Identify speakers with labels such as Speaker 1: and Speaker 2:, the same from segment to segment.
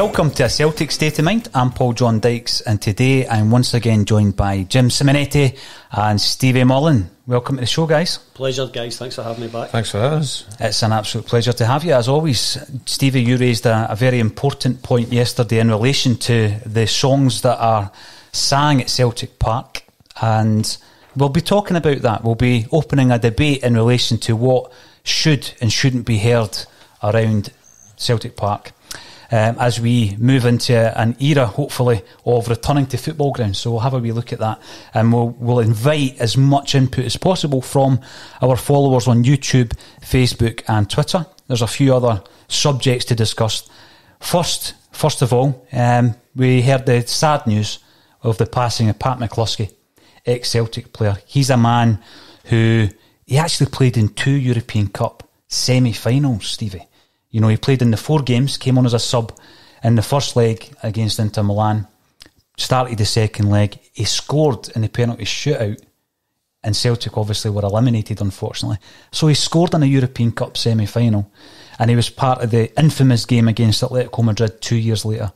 Speaker 1: Welcome to a Celtic State of Mind. I'm Paul John Dykes, and today I'm once again joined by Jim Simonetti and Stevie Mullen. Welcome to the show, guys.
Speaker 2: Pleasure, guys. Thanks for having me back.
Speaker 3: Thanks for us.
Speaker 1: It's an absolute pleasure to have you, as always. Stevie, you raised a, a very important point yesterday in relation to the songs that are sang at Celtic Park, and we'll be talking about that. We'll be opening a debate in relation to what should and shouldn't be heard around Celtic Park um, as we move into an era, hopefully, of returning to football grounds. So we'll have a wee look at that, and we'll, we'll invite as much input as possible from our followers on YouTube, Facebook, and Twitter. There's a few other subjects to discuss. First, first of all, um, we heard the sad news of the passing of Pat McCluskey, ex Celtic player. He's a man who he actually played in two European Cup semi-finals, Stevie. You know, he played in the four games, came on as a sub in the first leg against Inter Milan, started the second leg. He scored in the penalty shootout, and Celtic obviously were eliminated, unfortunately. So he scored in a European Cup semi final, and he was part of the infamous game against Atletico Madrid two years later.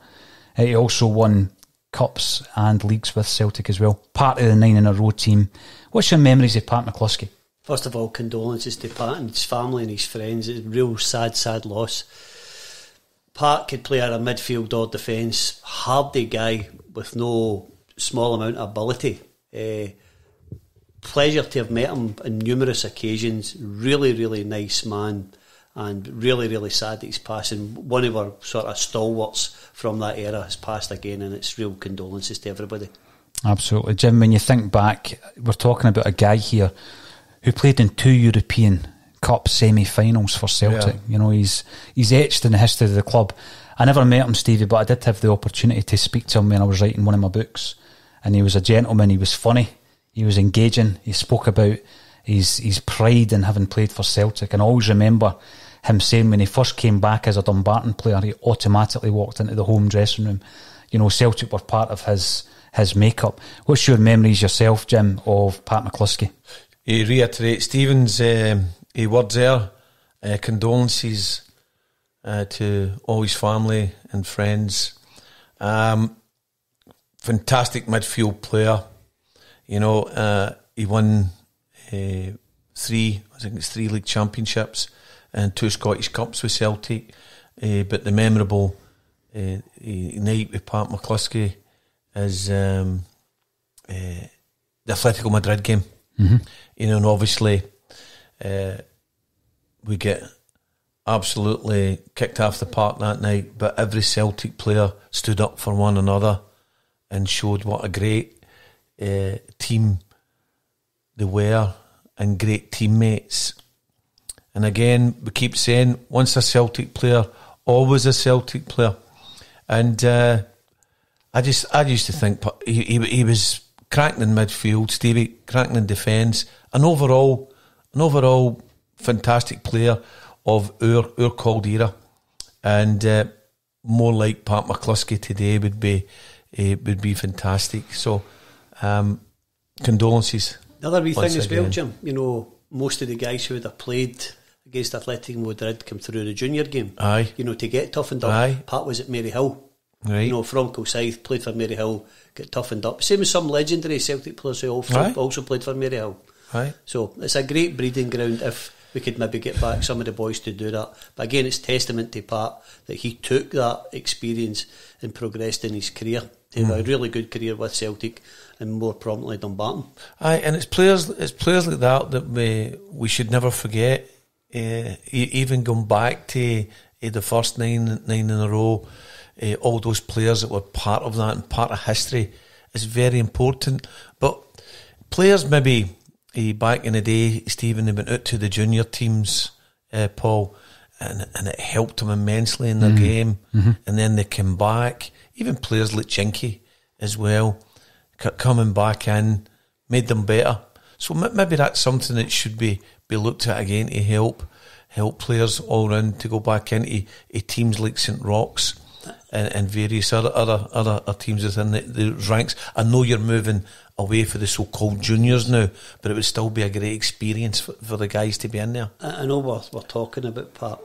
Speaker 1: Uh, he also won cups and leagues with Celtic as well, part of the nine in a row team. What's your memories of Pat McCluskey?
Speaker 2: First of all, condolences to Pat and his family and his friends. It's a real sad, sad loss. Pat could play a midfield or defence, hardy guy with no small amount of ability. Uh, pleasure to have met him on numerous occasions. Really, really nice man, and really, really sad that he's passing. One of our sort of stalwarts from that era has passed again, and it's real condolences to everybody.
Speaker 1: Absolutely, Jim. When you think back, we're talking about a guy here who played in two European Cup semi-finals for Celtic. Yeah. You know, he's he's etched in the history of the club. I never met him, Stevie, but I did have the opportunity to speak to him when I was writing one of my books. And he was a gentleman. He was funny. He was engaging. He spoke about his his pride in having played for Celtic. And I always remember him saying when he first came back as a Dumbarton player, he automatically walked into the home dressing room. You know, Celtic were part of his his makeup. What's your memories yourself, Jim, of Pat McCluskey?
Speaker 3: He reiterates Stephen's um, he words there. Uh, condolences uh, to all his family and friends. Um, fantastic midfield player. You know, uh, he won uh, three, I think it's three league championships and two Scottish Cups with Celtic. Uh, but the memorable uh, night with Pat McCluskey is um, the Atletico Madrid game. Mm-hmm. You know, and obviously uh, we get absolutely kicked off the park that night, but every Celtic player stood up for one another and showed what a great uh, team they were and great teammates. And again, we keep saying once a Celtic player, always a Celtic player. And uh, I just, I used to think he, he, he was cracking in midfield, Stevie, cracking in defence, an overall, an overall fantastic player of our our cold era, and uh, more like Pat McCluskey today would be uh, would be fantastic. So, um, condolences.
Speaker 2: The other wee thing as well, Jim. You know, most of the guys who would have played against Athletic Madrid come through the junior game.
Speaker 3: Aye.
Speaker 2: You know, to get toughened up.
Speaker 3: Aye.
Speaker 2: Pat was at Maryhill.
Speaker 1: Right.
Speaker 2: You know, from Kilsyth, played for Maryhill, get toughened up. Same as some legendary Celtic players who also, also played for Maryhill.
Speaker 3: Aye.
Speaker 2: So it's a great breeding ground if we could maybe get back some of the boys to do that. But again, it's testament to Pat that he took that experience and progressed in his career to mm. have a mm. really good career with Celtic and more prominently Dumbarton.
Speaker 3: Aye, and it's players, it's players like that that we we should never forget. Uh, even going back to uh, the first nine nine in a row uh, all those players that were part of that and part of history is very important. But players maybe uh, back in the day, Stephen, they went out to the junior teams, uh, Paul, and and it helped them immensely in their mm game. Mm-hmm. And then they came back. Even players like Jinky as well, coming back in, made them better. So maybe that's something that should be, be looked at again to help help players all round to go back into teams like St Roch's and, and various other, other other teams within the, the ranks. I know you're moving away for the so-called juniors now, but it would still be a great experience for, for the guys to be in there.
Speaker 2: I know we're, we're talking about Pat,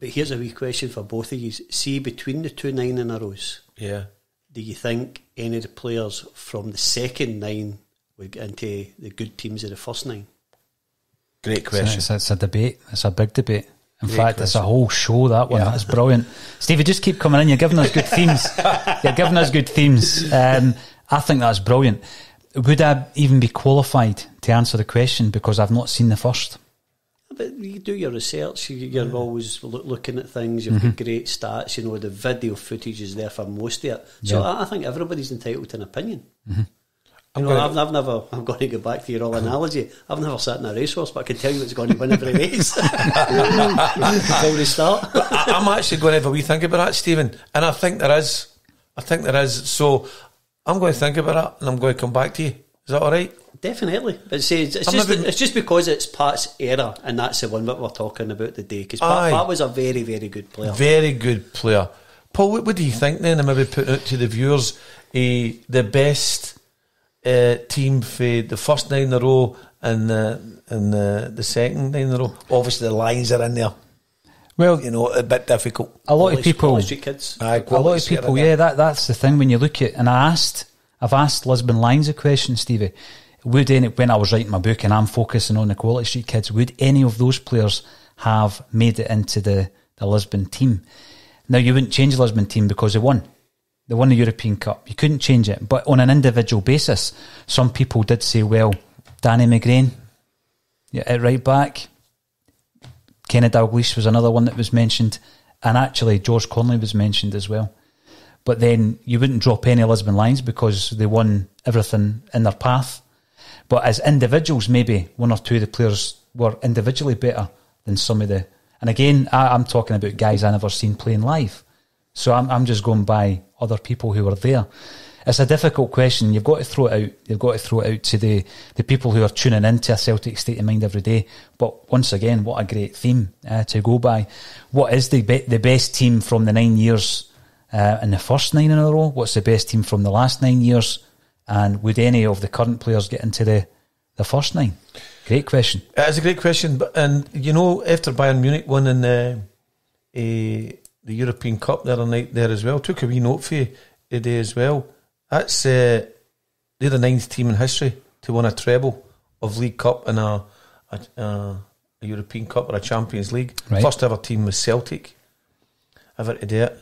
Speaker 2: But here's a wee question for both of you. See, between the two nine in a rows,
Speaker 3: Yeah.
Speaker 2: do you think any of the players from the second nine would get into the good teams of the first nine?
Speaker 3: Great question.
Speaker 1: it's, it's a debate. It's a big debate. In
Speaker 3: Great
Speaker 1: fact, it's a whole show, that one.
Speaker 3: Yeah.
Speaker 1: That's brilliant. Stevie, just keep coming in. You're giving us good themes. You're giving us good themes. Um, I think that's brilliant. Would I even be qualified to answer the question because I've not seen the first?
Speaker 2: But you do your research. you- You're always loo- looking at things. You've got great stats. You know the video footage is there for most of it. So
Speaker 1: Yeah.
Speaker 2: I, I think everybody's entitled to an opinion.
Speaker 3: I'm
Speaker 2: You know, I've, I've never. I'm going to go back to your old analogy. I've never sat in a racehorse, but I can tell you it's going to win every race before we start.
Speaker 3: I, I'm actually going to have a wee think about that, Stephen. And I think there is. I think there is. So I'm going to think about that and I'm going to come back to you. Is that all right?
Speaker 2: Definitely, but see, it's, just
Speaker 3: never-
Speaker 2: it's just because it's Pat's era, and that's the one that we're talking about today. Because Pat, Pat was a very, very good player.
Speaker 3: Very good player. Paul, what, what do you think then? And maybe put out to the viewers eh, the best uh, team for the first nine in a row and the, and the, the second nine in a row. Obviously, the Lions are in there.
Speaker 1: Well,
Speaker 3: You know, a bit difficult.
Speaker 1: a lot of people.
Speaker 2: Street kids.
Speaker 3: Aye,
Speaker 1: a lot of people, yeah, that that's the thing when you look at. And I asked, I've asked Lisbon Lions a question, Stevie. Would any when I was writing my book and I'm focusing on the Quality Street kids, would any of those players have made it into the the Lisbon team? Now you wouldn't change the Lisbon team because they won. They won the European Cup. You couldn't change it. But on an individual basis, some people did say, well, Danny McGrain, yeah, at right back, Kenny Dalglish was another one that was mentioned, and actually George Connelly was mentioned as well. But then you wouldn't drop any Lisbon Lions because they won everything in their path. But as individuals, maybe one or two of the players were individually better than some of the. And again, I, I'm talking about guys I never seen playing live. So I'm, I'm just going by other people who were there. It's a difficult question. You've got to throw it out. You've got to throw it out to the, the people who are tuning into a Celtic state of mind every day. But once again, what a great theme uh, to go by. What is the be- the best team from the nine years uh, in the first nine in a row? What's the best team from the last nine years? And would any of the current players get into the, the first nine? Great question.
Speaker 3: It's a great question, but and you know after Bayern Munich won in the uh, the European Cup the other night there as well, took a wee note for you today as well. That's uh, they're the ninth team in history to win a treble of League Cup and a a, a, a European Cup or a Champions League.
Speaker 1: Right.
Speaker 3: First ever team was Celtic ever to.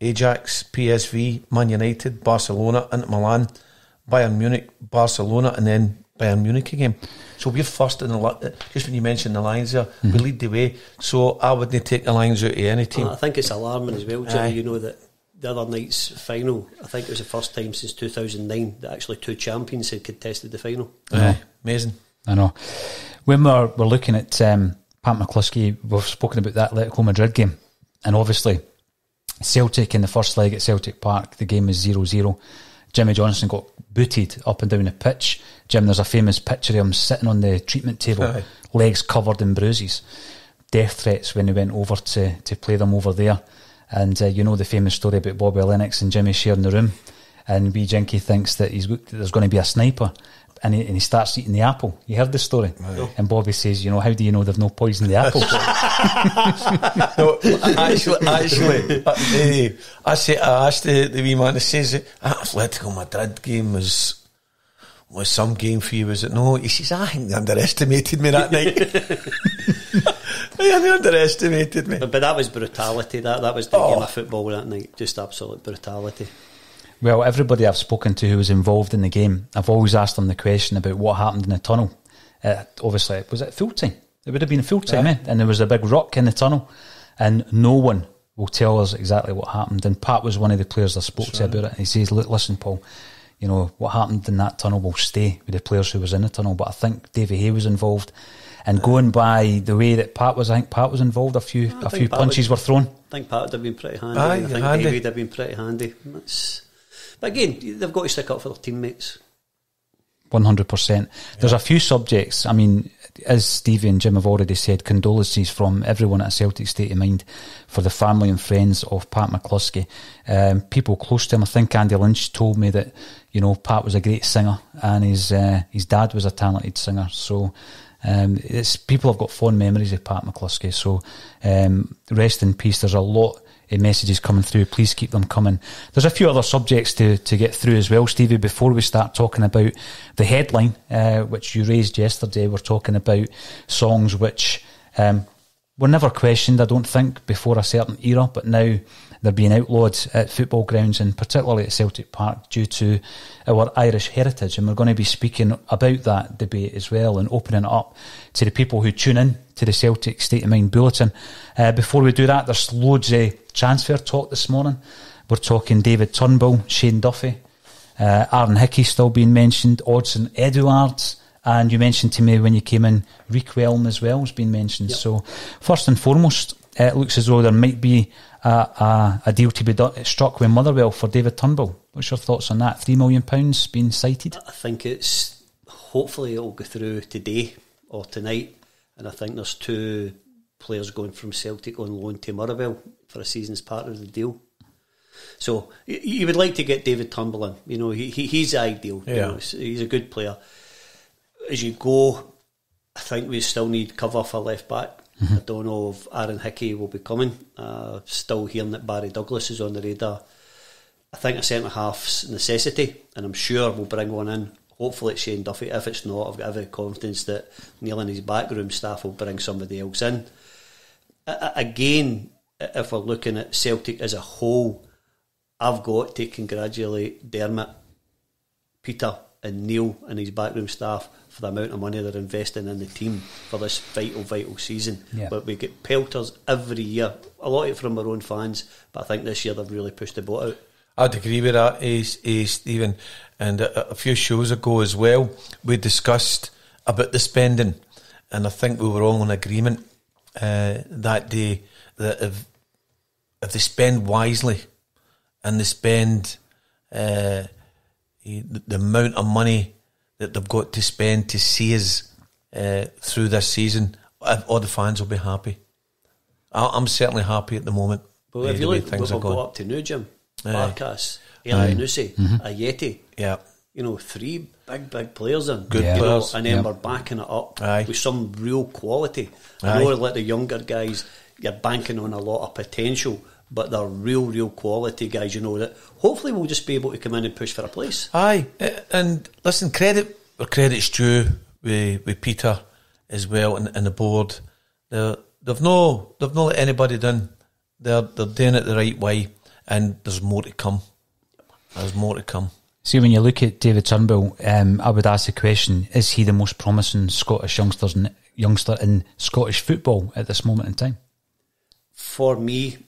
Speaker 3: Ajax, PSV, Man United, Barcelona, Inter Milan, Bayern Munich, Barcelona, and then Bayern Munich again. So we're first in the li- just when you mentioned the Lions there, we lead the way. So I wouldn't take the Lions out of any team.
Speaker 2: I think it's alarming as well, Jimmy. You know that the other night's final, I think it was the first time since 2009 that actually two champions had contested the final.
Speaker 3: Aye, amazing.
Speaker 1: I know. When we're, we're looking at um, Pat McCluskey, we've spoken about that Atletico Madrid game. And obviously, Celtic in the first leg at Celtic Park, the game is 0 0. Jimmy Johnstone got booted up and down the pitch. Jim, there's a famous picture of him sitting on the treatment table,
Speaker 3: Aye.
Speaker 1: legs covered in bruises. Death threats when he went over to, to play them over there. And uh, you know the famous story about Bobby Lennox and Jimmy sharing the room. And wee Jinky thinks that he's that there's going to be a sniper. And he, and he starts eating the apple. You heard the story? And Bobby says, You know, how do you know they've no poisoned the apple?
Speaker 3: No, actually, actually, uh, I say I asked the, the wee man. He says that Atletico Madrid game was was some game for you, was it? No, he says I think they underestimated me that night. yeah, they underestimated me.
Speaker 2: But, but that was brutality. That that was the
Speaker 3: Oh.
Speaker 2: game of football that night. Just absolute brutality.
Speaker 1: Well, everybody I've spoken to who was involved in the game, I've always asked them the question about what happened in the tunnel. Uh, obviously, was it full time? It would have been full time,
Speaker 3: Aye.
Speaker 1: eh? And there was a big rock in the tunnel, and no one will tell us exactly what happened. And Pat was one of the players I spoke to about it. And he says, "Look, listen, Paul, you know what happened in that tunnel will stay with the players who was in the tunnel." But I think Davy Hay was involved. And going by the way that Pat was, I think Pat was involved. A few,
Speaker 2: I
Speaker 1: a few
Speaker 2: Pat
Speaker 1: punches
Speaker 2: was-
Speaker 1: were thrown.
Speaker 2: I think Pat would have been pretty handy.
Speaker 3: Aye,
Speaker 2: I think
Speaker 3: handy.
Speaker 2: David would have been pretty handy. That's, but again, they've got to stick up for their teammates.
Speaker 1: One hundred percent. There's a few subjects. I mean, as Stevie and Jim have already said, condolences from everyone at Celtic State of Mind for the family and friends of Pat McCluskey. Um, people close to him. I think Andy Lynch told me that you know Pat was a great singer and his uh, his dad was a talented singer. So Um, it's people have got fond memories of Pat McCluskey. So um, rest in peace. There's a lot messages coming through. Please keep them coming. There's a few other subjects to, to get through as well, Stevie. Before we start talking about the headline, uh, which you raised yesterday, we're talking about songs which um, were never questioned. I don't think before a certain era, but now they're being outlawed at football grounds and particularly at Celtic Park due to our Irish heritage. And we're going to be speaking about that debate as well and opening it up to the people who tune in to the Celtic State of Mind bulletin. Uh, before we do that, there's loads of transfer talk this morning. We're talking David Turnbull, Shane Duffy, uh, Aaron Hickey still being mentioned, Odsonne Edouards. And you mentioned to me when you came in, Requelm as well has been mentioned. Yep. So, first and foremost, it looks as though there might be a, a, a deal to be done, struck with Motherwell for David Turnbull. What's your thoughts on that? Three million pounds being cited.
Speaker 2: I think it's hopefully it'll go through today or tonight, and I think there's two players going from Celtic on loan to Motherwell for a season as part of the deal. So you would like to get David Turnbull in. You know, he, he he's ideal. Yeah. You know, he's a good player. As you go, I think we still need cover for left back. Mm-hmm. I don't know if Aaron Hickey will be coming. Uh, still hearing that Barry Douglas is on the radar. I think a centre half's necessity, and I'm sure we'll bring one in. Hopefully, it's Shane Duffy. If it's not, I've got every confidence that Neil and his backroom staff will bring somebody else in. Again, if we're looking at Celtic as a whole, I've got to congratulate Dermot, Peter, and Neil and his backroom staff for the amount of money they're investing in the team for this vital, vital season. Yeah. But we get pelters every year, a lot of it from our own fans, but I think this year they've really pushed the boat out.
Speaker 3: I'd agree with that, eh, eh, Stephen. And a, a few shows ago as well, we discussed about the spending, and I think we were all in agreement uh, that day that if if they spend wisely and they spend uh, the, the amount of money that they've got to spend to see us uh, through this season, all the fans will be happy. I'm certainly happy at the moment.
Speaker 2: But if you look, things we've got up to new Jim, Barkas, Elyounoussi, mm-hmm. Ajeti,
Speaker 3: yeah,
Speaker 2: you know, three big, big players in,
Speaker 3: good yeah. players,
Speaker 2: know, and then we're backing it up Aye. with some real quality. I know, like the younger guys, you're banking on a lot of potential, but they're real, real quality guys. You know that hopefully we'll just be able to come in and push for a place.
Speaker 3: Aye, and listen, credit where credit's due with with Peter as well and, and the board. They're, they've no they've not let anybody down. They're they're doing it the right way, and there's more to come. There's more to come.
Speaker 1: See, when you look at David Turnbull, um, I would ask the question: Is he the most promising Scottish youngsters in, youngster in Scottish football at this moment in time?
Speaker 2: For me,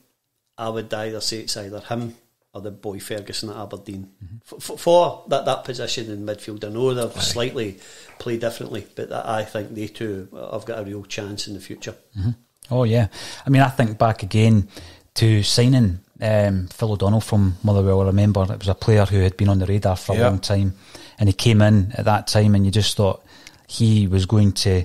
Speaker 2: I would either say it's either him or the boy Ferguson at Aberdeen mm-hmm. for, for, that that position in midfield. I know they've slightly played differently, but I think they two have got a real chance in the future.
Speaker 1: Mm-hmm. Oh yeah, I mean I think back again to signing um, Phil O'Donnell from Motherwell. I remember it was a player who had been on the radar for a long time, and he came in at that time, and you just thought he was going to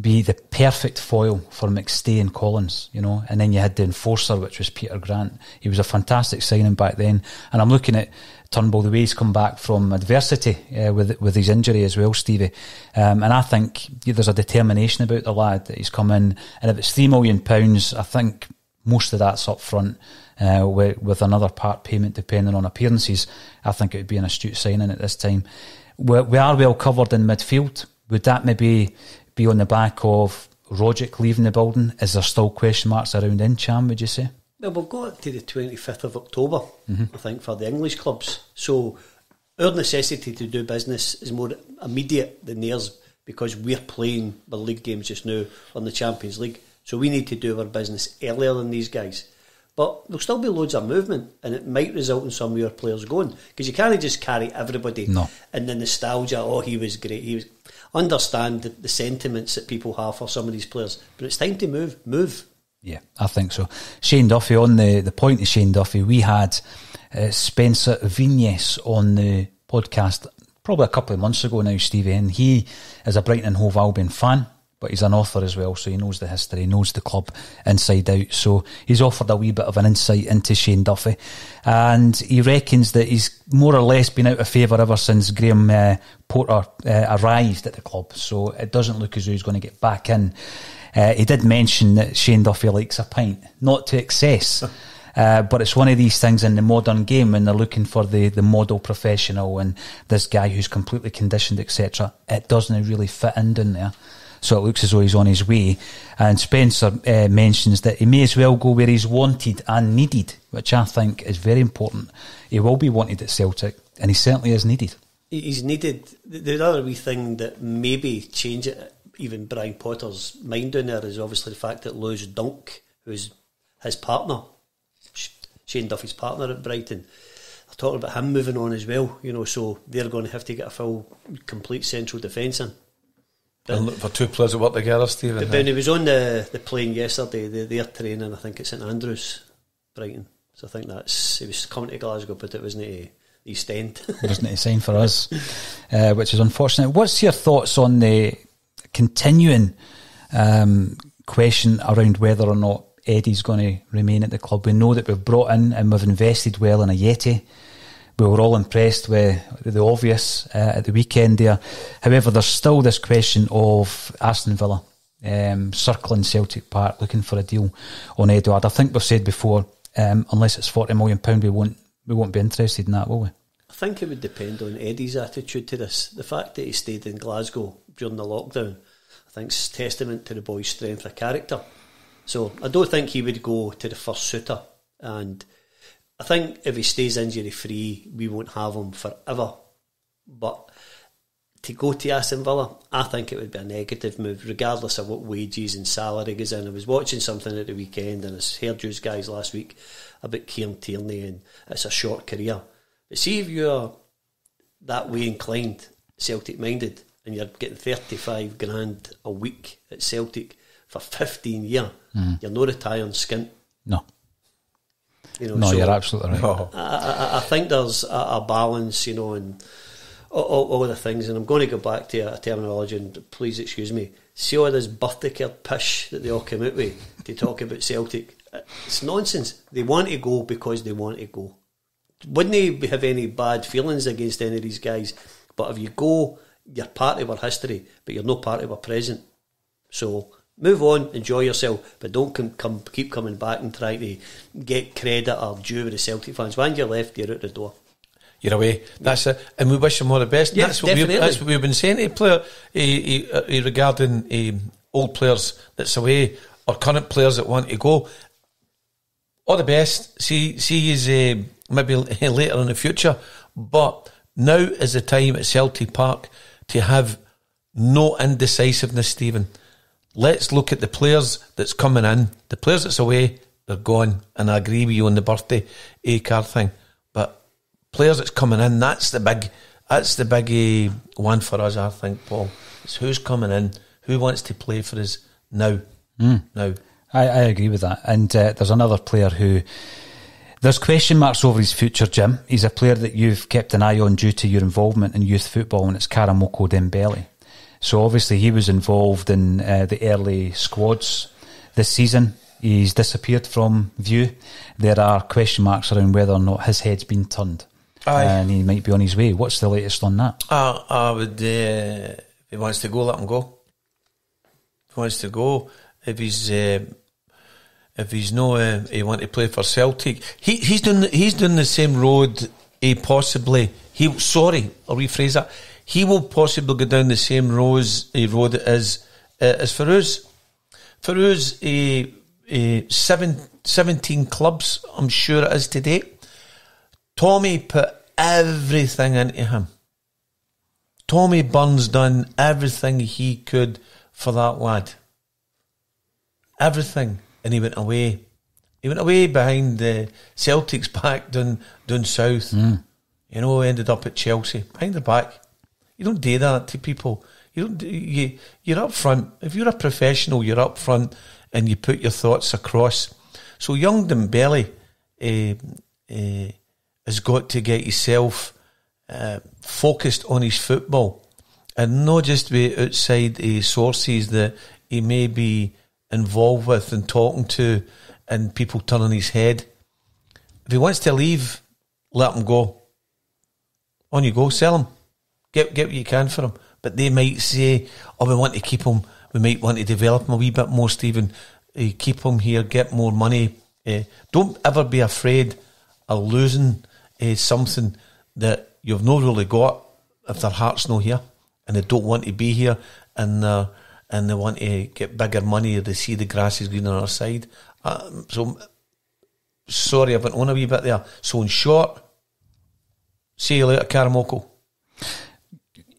Speaker 1: be the perfect foil for McStay and Collins, you know. And then you had the enforcer, which was Peter Grant. He was a fantastic signing back then. And I'm looking at Turnbull, the way he's come back from adversity uh, with with his injury as well, Stevie. Um, and I think there's a determination about the lad that he's come in. And if it's three million pounds, I think most of that's up front. Uh, with, with another part payment depending on appearances, I think it would be an astute signing at this time. We're, we are well covered in midfield. Would that maybe be on the back of Rogic leaving the building? Is there still question marks around Ntcham, would you say?
Speaker 2: Well, we've got to the 25th of October, mm-hmm. I think, for the English clubs. So our necessity to do business is more immediate than theirs because we're playing the league games just now on the Champions League. So we need to do our business earlier than these guys. But there'll still be loads of movement, and it might result in some of your players going because you can't just carry everybody
Speaker 1: no.
Speaker 2: and the nostalgia. Oh, he was great. He was understand the, the sentiments that people have for some of these players, but it's time to move. Move.
Speaker 1: Yeah, I think so. Shane Duffy, on the, the point of Shane Duffy, we had uh, Spencer Vignes on the podcast probably a couple of months ago now, Stevie, and he is a Brighton and Hove Albion fan. But he's an author as well, so he knows the history, he knows the club inside out. So he's offered a wee bit of an insight into Shane Duffy, and he reckons that he's more or less been out of favour ever since Graham uh, Potter uh, arrived at the club. So it doesn't look as though he's going to get back in. Uh, he did mention that Shane Duffy likes a pint, not to excess. Uh, but it's one of these things in the modern game when they're looking for the, the model professional and this guy who's completely conditioned, etc. It doesn't really fit in down there. So it looks as though he's on his way. And Spencer uh, mentions that he may as well go where he's wanted and needed, which I think is very important. He will be wanted at Celtic, and he certainly is needed.
Speaker 2: He's needed. The other wee thing that maybe change it, even Brian Potter's mind down there, is obviously the fact that Lewis Dunk, who's his partner, Shane Duffy's partner at Brighton, they're talking about him moving on as well. You know, so they're going to have to get a full, complete central defence in.
Speaker 3: And look for two players that work together, Stephen.
Speaker 2: But when he was on the, the plane yesterday, they, they're training, I think it's St Andrews, Brighton. So I think that's, he was coming to Glasgow, but it wasn't to East End.
Speaker 1: It wasn't a sign for us, uh, which is unfortunate. What's your thoughts on the continuing um, question around whether or not Eddie's going to remain at the club? We know that we've brought in and we've invested well in Ajeti we were all impressed with the obvious uh, at the weekend there. However, there's still this question of Aston Villa um, circling Celtic Park looking for a deal on Edouard. I think we've said before, um, unless it's forty million pound, we won't we won't be interested in that, will we?
Speaker 2: I think it would depend on Eddie's attitude to this. The fact that he stayed in Glasgow during the lockdown, I think, is testament to the boy's strength of character. So I don't think he would go to the first suitor and I think if he stays injury free, we won't have him forever. But to go to Aston Villa, I think it would be a negative move, regardless of what wages and salary goes in. I was watching something at the weekend and I heard you guys last week about Kieran Tierney and it's a short career. But see if you're that way inclined, Celtic minded, and you're getting 35 grand a week at Celtic for 15 years, mm. you're not retiring skint.
Speaker 1: No.
Speaker 2: You know,
Speaker 1: no, so you're absolutely right.
Speaker 2: I, I, I, think there's a, a, balance, you know, and all, all, the things. And I'm going to go back to a, terminology, and please excuse me. See all this birthday card pish that they all come out with to talk about Celtic. It's nonsense. They want to go because they want to go. Wouldn't they have any bad feelings against any of these guys? But if you go, you're part of our history, but you're not part of our present. So Move on, enjoy yourself, but don't come, come keep coming back and try to get credit or due with the Celtic fans. When you're left, you're out the door.
Speaker 3: You're away. That's it, and we wish him all the best.
Speaker 2: Yeah,
Speaker 3: that's
Speaker 2: what definitely.
Speaker 3: We've, that's what we've been saying to player uh, uh, regarding uh, old players that's away or current players that want to go. All the best. See, see you maybe later in the future, but now is the time at Celtic Park to have no indecisiveness, Stephen let's look at the players that's coming in. The players that's away, they're gone. And I agree with you on the birthday A card thing. But players that's coming in, that's the big that's the big uh, one for us, I think, Paul. It's who's coming in, who wants to play for us now.
Speaker 1: Mm.
Speaker 3: Now.
Speaker 1: I, I, agree with that. And uh, there's another player who there's question marks over his future, Jim. He's a player that you've kept an eye on due to your involvement in youth football, and it's Karamoko Dembele. So obviously he was involved in uh, the early squads this season. He's disappeared from view. There are question marks around whether or not his head's been turned. Aye. And he might be on his way. What's the latest on that?
Speaker 3: Uh, I would, uh, if he wants to go, let him go. If he wants to go, if he's, uh, if he's no, uh, he want to play for Celtic, he, he's doing, he's doing the same road. He possibly, he, sorry, I'll rephrase that he will possibly go down the same roads, uh, road as uh, as Feruz. Feruz, uh, uh, seven, 17 clubs, I'm sure it is today. Tommy put everything into him. Tommy Burns done everything he could for that lad. Everything. And he went away. He went away behind the Celtic's back down, down south. Mm. You know, ended up at Chelsea. Behind the back. You don't do that to people. You don't. You you're up front. If you're a professional, you're up front and you put your thoughts across. So young Dembele uh, uh, has got to get himself uh, focused on his football. and not just be outside the sources that he may be involved with and talking to, and people turning his head. If he wants to leave, let him go. On you go, sell him. Get get what you can for him. But they might say, "Oh, we want to keep him. We might want to develop him a wee bit more, Stephen. Uh, keep him here, get more money. Uh, don't ever be afraid of losing uh, something that you've not really got if their heart's not here and they don't want to be here and uh, and they want to get bigger money or they see the grass is green on our side. Uh, so sorry, I went on a wee bit there. So in short, see you later, Karamoko.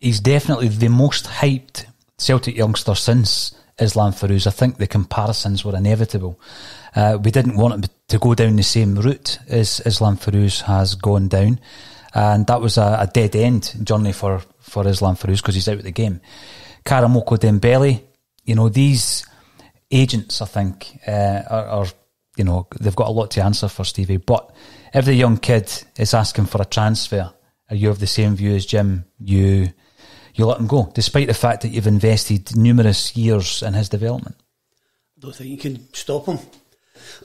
Speaker 1: He's definitely the most hyped Celtic youngster since Islam Feruz. I think the comparisons were inevitable. Uh, we didn't want him to go down the same route as Islam Feruz has gone down. And that was a, a dead end journey for, for Islam Feruz because he's out of the game. Karamoko Dembele, you know, these agents, I think, uh, are, are, you know, they've got a lot to answer for Stevie. But the young kid is asking for a transfer, are you of the same view as Jim? You you let him go, despite the fact that you've invested numerous years in his development.
Speaker 2: I don't think you can stop him.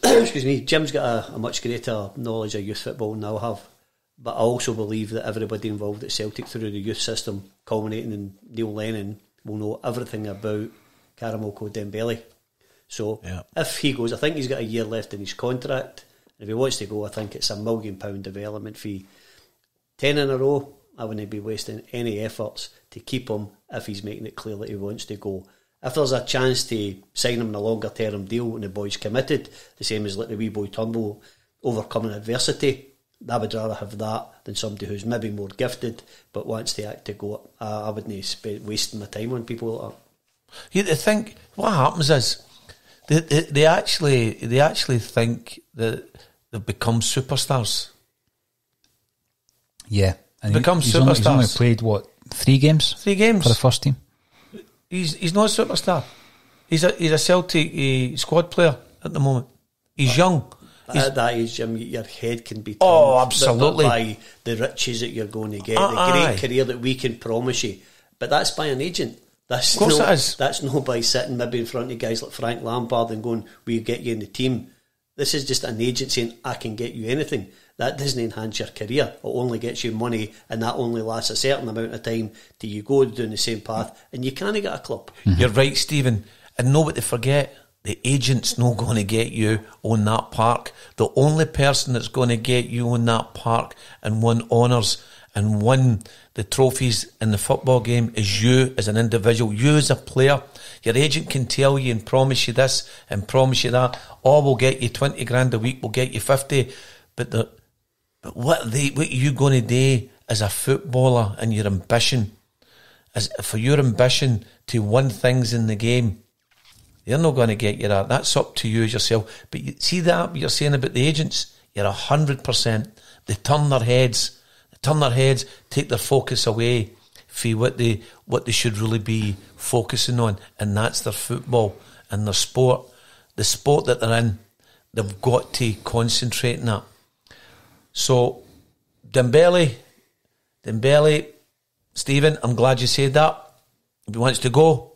Speaker 2: Excuse me. Jim's got a, a, much greater knowledge of youth football than I'll have. But I also believe that everybody involved at Celtic through the youth system, culminating in Neil Lennon, will know everything about Karamoko Dembele. So yeah. if he goes, I think he's got a year left in his contract. If he wants to go, I think it's a million pound development fee. Ten in a row, I wouldn't be wasting any efforts to keep him if he's making it clear that he wants to go. If there's a chance to sign him in a longer term deal and the boy's committed, the same as like the wee boy Turnbull overcoming adversity, I would rather have that than somebody who's maybe more gifted but wants to act to go. Uh, I wouldn't spend wasting my time on people like that.
Speaker 3: You think what happens is they, they, they actually they actually think that they've become superstars.
Speaker 1: Yeah,
Speaker 3: and become
Speaker 1: he's
Speaker 3: superstars.
Speaker 1: Only, he's only played what three games?
Speaker 3: Three games
Speaker 1: for the first team.
Speaker 3: He's he's not a superstar. He's a he's a Celtic uh, squad player at the moment. He's young.
Speaker 2: He's, at that age, Jim, your head can be
Speaker 3: oh, absolutely
Speaker 2: by the riches that you're going to get, uh, the great aye. career that we can promise you. But that's by an agent. That's
Speaker 3: of course
Speaker 2: no,
Speaker 3: it is.
Speaker 2: That's not by sitting maybe in front of guys like Frank Lampard and going, "We get you in the team." This is just an agent saying, "I can get you anything." That doesn't enhance your career. It only gets you money, and that only lasts a certain amount of time till you go down the same path, and you can't get a club.
Speaker 3: Mm-hmm. You're right, Stephen. And know what they forget the agent's not going to get you on that park. The only person that's going to get you on that park and win honours and win the trophies in the football game is you as an individual, you as a player. Your agent can tell you and promise you this and promise you that. Oh, we'll get you 20 grand a week, we'll get you 50. But the, but what they, what you going to do as a footballer and your ambition, as for your ambition to win things in the game, they're not going to get you that. That's up to you as yourself. But you see that you're saying about the agents? You're hundred percent. They turn their heads. They turn their heads, take their focus away from what they what they should really be focusing on, and that's their football and their sport. The sport that they're in, they've got to concentrate on that. So Dembele, Dembele, Stephen, I'm glad you said that. If he wants to go,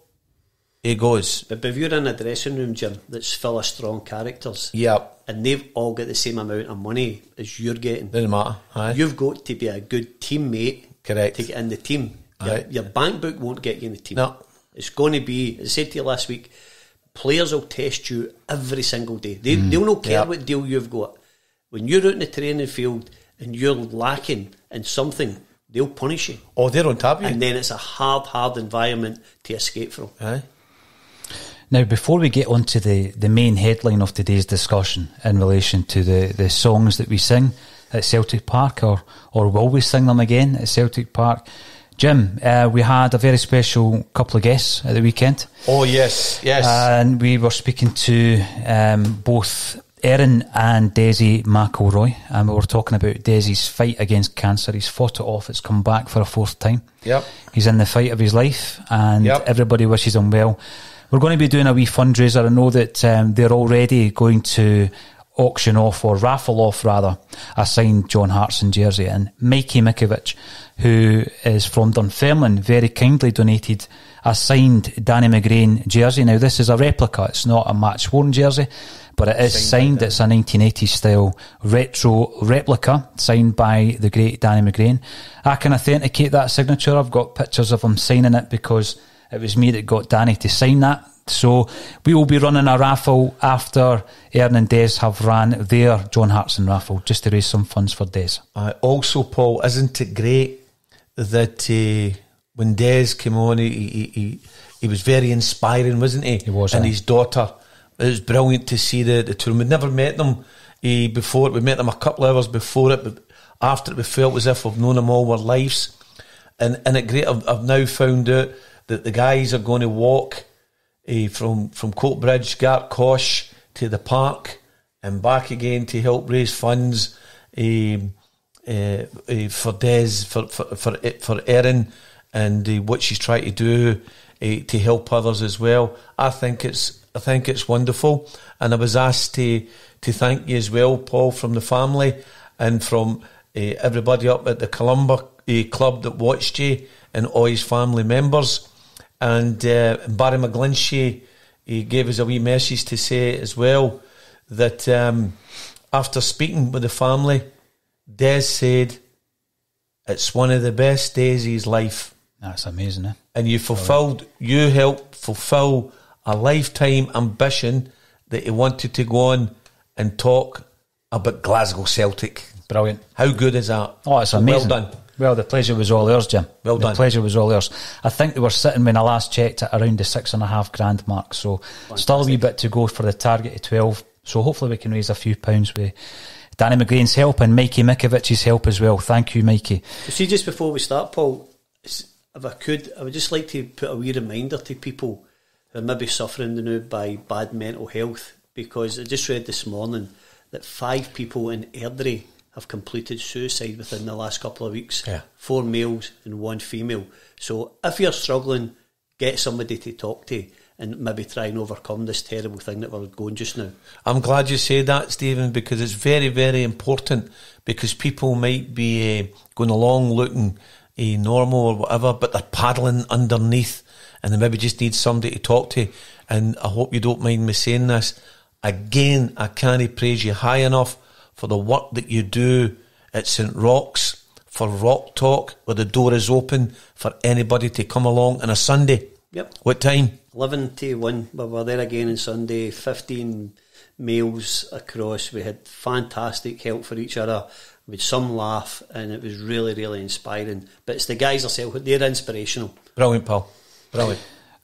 Speaker 3: he goes.
Speaker 2: But if you're in a dressing room, Jim, that's full of strong characters,
Speaker 3: yeah,
Speaker 2: and they've all got the same amount of money as you're getting,
Speaker 3: doesn't matter. Aye.
Speaker 2: You've got to be a good teammate,
Speaker 3: correct,
Speaker 2: to get in the team. Your, your, bank book won't get you in the team.
Speaker 3: No,
Speaker 2: it's going to be. I said to you last week, players will test you every single day. They mm. they'll not care yep. what deal you've got. When you're out in the training field and you're lacking in something, they'll punish you.
Speaker 3: Oh, they're on top of you.
Speaker 2: And then it's a hard, hard environment to escape from.
Speaker 3: Aye.
Speaker 1: Now, before we get on to the, the main headline of today's discussion in relation to the, the songs that we sing at Celtic Park, or, or will we sing them again at Celtic Park? Jim, uh, we had a very special couple of guests at the weekend.
Speaker 3: Oh, yes, yes.
Speaker 1: And we were speaking to um, both Erin and Dessie McElroy, and we were talking about Dessie's fight against cancer. He's fought it off, it's come back for a fourth time.
Speaker 3: Yep.
Speaker 1: He's in the fight of his life, and yep. everybody wishes him well. We're going to be doing a wee fundraiser. I know that um, they're already going to auction off or raffle off rather a signed John Hartson jersey. And Mikey Mikovic, who is from Dunfermline, very kindly donated a signed Danny McGrain jersey. Now this is a replica; it's not a match worn jersey, but it is signed. It's a 1980s style retro replica signed by the great Danny McGrain. I can authenticate that signature. I've got pictures of him signing it because it was me that got Danny to sign that. So we will be running a raffle after Erin and Des have ran their John Hartson raffle just to raise some funds for Des.
Speaker 3: Uh, also, Paul, isn't it great that uh, when Des came on, he, he, he, he was very inspiring, wasn't he?
Speaker 1: He was,
Speaker 3: And his daughter. It was brilliant to see the, the two. We'd never met them uh, before. We met them a couple of hours before it, but after it, we felt as if we've known them all our lives. And and it great. I've, I've now found out that the guys are going to walk uh, from from Coatbridge, Gartcosh to the park and back again to help raise funds uh, for Des for for for, for Erin and what she's trying to do to help others as well. I think it's I think it's wonderful, and I was asked to to thank you as well, Paul, from the family and from uh, everybody up at the Columba uh, club that watched you and all his family members. And uh, Barry McGlinchey, he gave us a wee message to say as well that um, after speaking with the family, Des said it's one of the best days of his life.
Speaker 1: That's amazing, eh?
Speaker 3: And you fulfilled, you helped fulfill a lifetime ambition that he wanted to go on and talk about Glasgow Celtic.
Speaker 1: Brilliant.
Speaker 3: How good is that?
Speaker 1: Oh, it's amazing.
Speaker 3: Well done.
Speaker 1: Well, the pleasure was all yours, Jim.
Speaker 3: Well
Speaker 1: the
Speaker 3: done.
Speaker 1: The pleasure was all ours. I think they were sitting when I last checked at around the six and a half grand mark. So still a wee bit to go for the target of twelve. So hopefully we can raise a few pounds with Danny McGrain's help and Mikey Mikovic's help as well. Thank you, Mikey.
Speaker 2: You see, just before we start, Paul, if I could, I would just like to put a wee reminder to people who are maybe suffering now by bad mental health, because I just read this morning that five people in Airdrie have completed suicide within the last couple of weeks.
Speaker 3: Yeah.
Speaker 2: Four males and one female. So if you're struggling, get somebody to talk to and maybe try and overcome this terrible thing that we're going just now.
Speaker 3: I'm glad you say that, Stephen, because it's very, very important. Because people might be uh, going along looking uh, normal or whatever, but they're paddling underneath, and they maybe just need somebody to talk to. And I hope you don't mind me saying this. Again, I can't praise you high enough for the work that you do at St Roch's for Rock Talk, where the door is open for anybody to come along on a Sunday.
Speaker 2: Yep.
Speaker 3: What time?
Speaker 2: 11 to 1. We were there again on Sunday. 15 meals across. We had fantastic help for each other. We had some laugh, and it was really, really inspiring. But it's the guys themselves, they're inspirational.
Speaker 3: Brilliant, pal. Brilliant.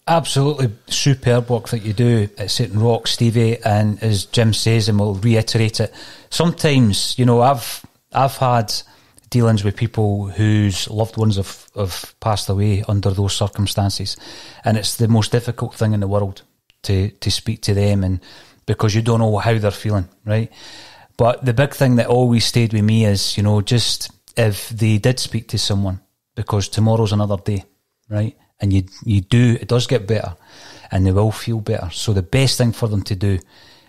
Speaker 1: Absolutely superb work that you do at St Roch, Stevie, and as Jim says, and we'll reiterate it. Sometimes, you know, I've I've had dealings with people whose loved ones have, have passed away under those circumstances, and it's the most difficult thing in the world to to speak to them, and because you don't know how they're feeling, right? But the big thing that always stayed with me is, you know, just if they did speak to someone, because tomorrow's another day, right? And you you do it does get better, and they will feel better. So the best thing for them to do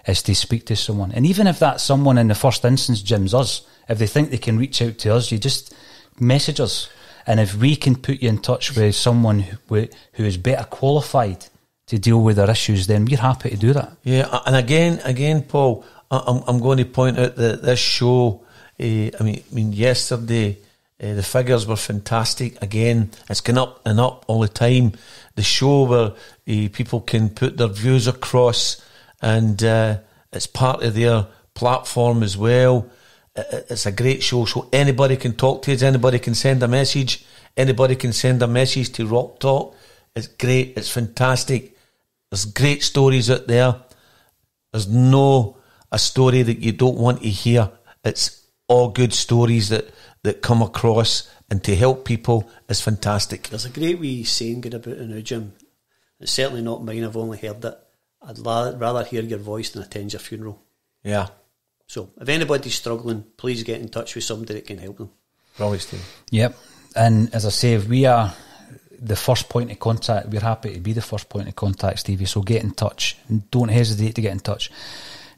Speaker 1: is to speak to someone, and even if that someone in the first instance, Jim's us, if they think they can reach out to us, you just message us, and if we can put you in touch with someone who, who is better qualified to deal with their issues, then we're happy to do that.
Speaker 3: Yeah, and again, again, Paul, I'm, I'm going to point out that this show. Uh, I mean, I mean, yesterday uh, the figures were fantastic. Again, it's going up and up all the time. The show where uh, people can put their views across, and uh, it's part of their platform as well. It's a great show, so anybody can talk to us. Anybody can send a message. Anybody can send a message to Rock Talk. It's great. It's fantastic. There's great stories out there. There's no a story that you don't want to hear. It's all good stories that, that come across and to help people is fantastic.
Speaker 2: There's a great wee saying good about it now, Jim. It's certainly not mine, I've only heard it. I'd la- rather hear your voice than attend your funeral.
Speaker 3: Yeah.
Speaker 2: So if anybody's struggling, please get in touch with somebody that can help them.
Speaker 3: Probably Steve.
Speaker 1: Yep. And as I say, if we are the first point of contact, we're happy to be the first point of contact, Stevie. So get in touch. Don't hesitate to get in touch.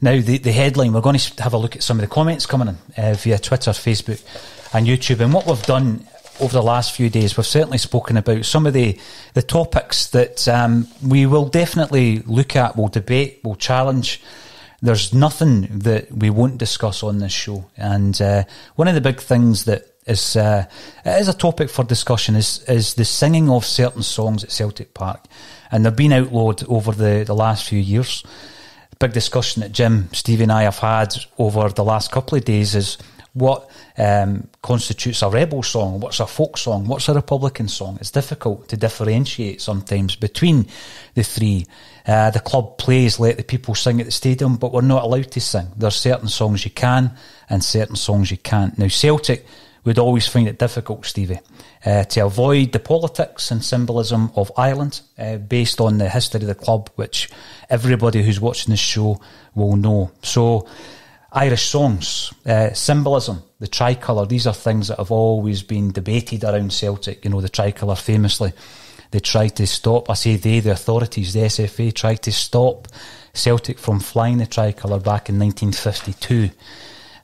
Speaker 1: Now, the, the headline, we're going to have a look at some of the comments coming in uh, via Twitter, Facebook, and YouTube. And what we've done over the last few days, we've certainly spoken about some of the, the topics that um, we will definitely look at, we'll debate, we'll challenge. There's nothing that we won't discuss on this show. And uh, one of the big things that is uh, is a topic for discussion is is the singing of certain songs at Celtic Park, and they've been outlawed over the, the last few years. big discussion that Jim, Stevie, and I have had over the last couple of days is what um, constitutes a rebel song, what's a folk song, what's a Republican song. It's difficult to differentiate sometimes between the three. Uh, the club plays let the people sing at the stadium, but we're not allowed to sing. There's certain songs you can and certain songs you can't. Now, Celtic would always find it difficult, Stevie, uh, to avoid the politics and symbolism of Ireland uh, based on the history of the club, which everybody who's watching this show will know. So, Irish songs, uh, symbolism, the tricolour, these are things that have always been debated around Celtic. You know, the tricolour famously, they tried to stop, I say they, the authorities, the SFA, tried to stop Celtic from flying the tricolour back in 1952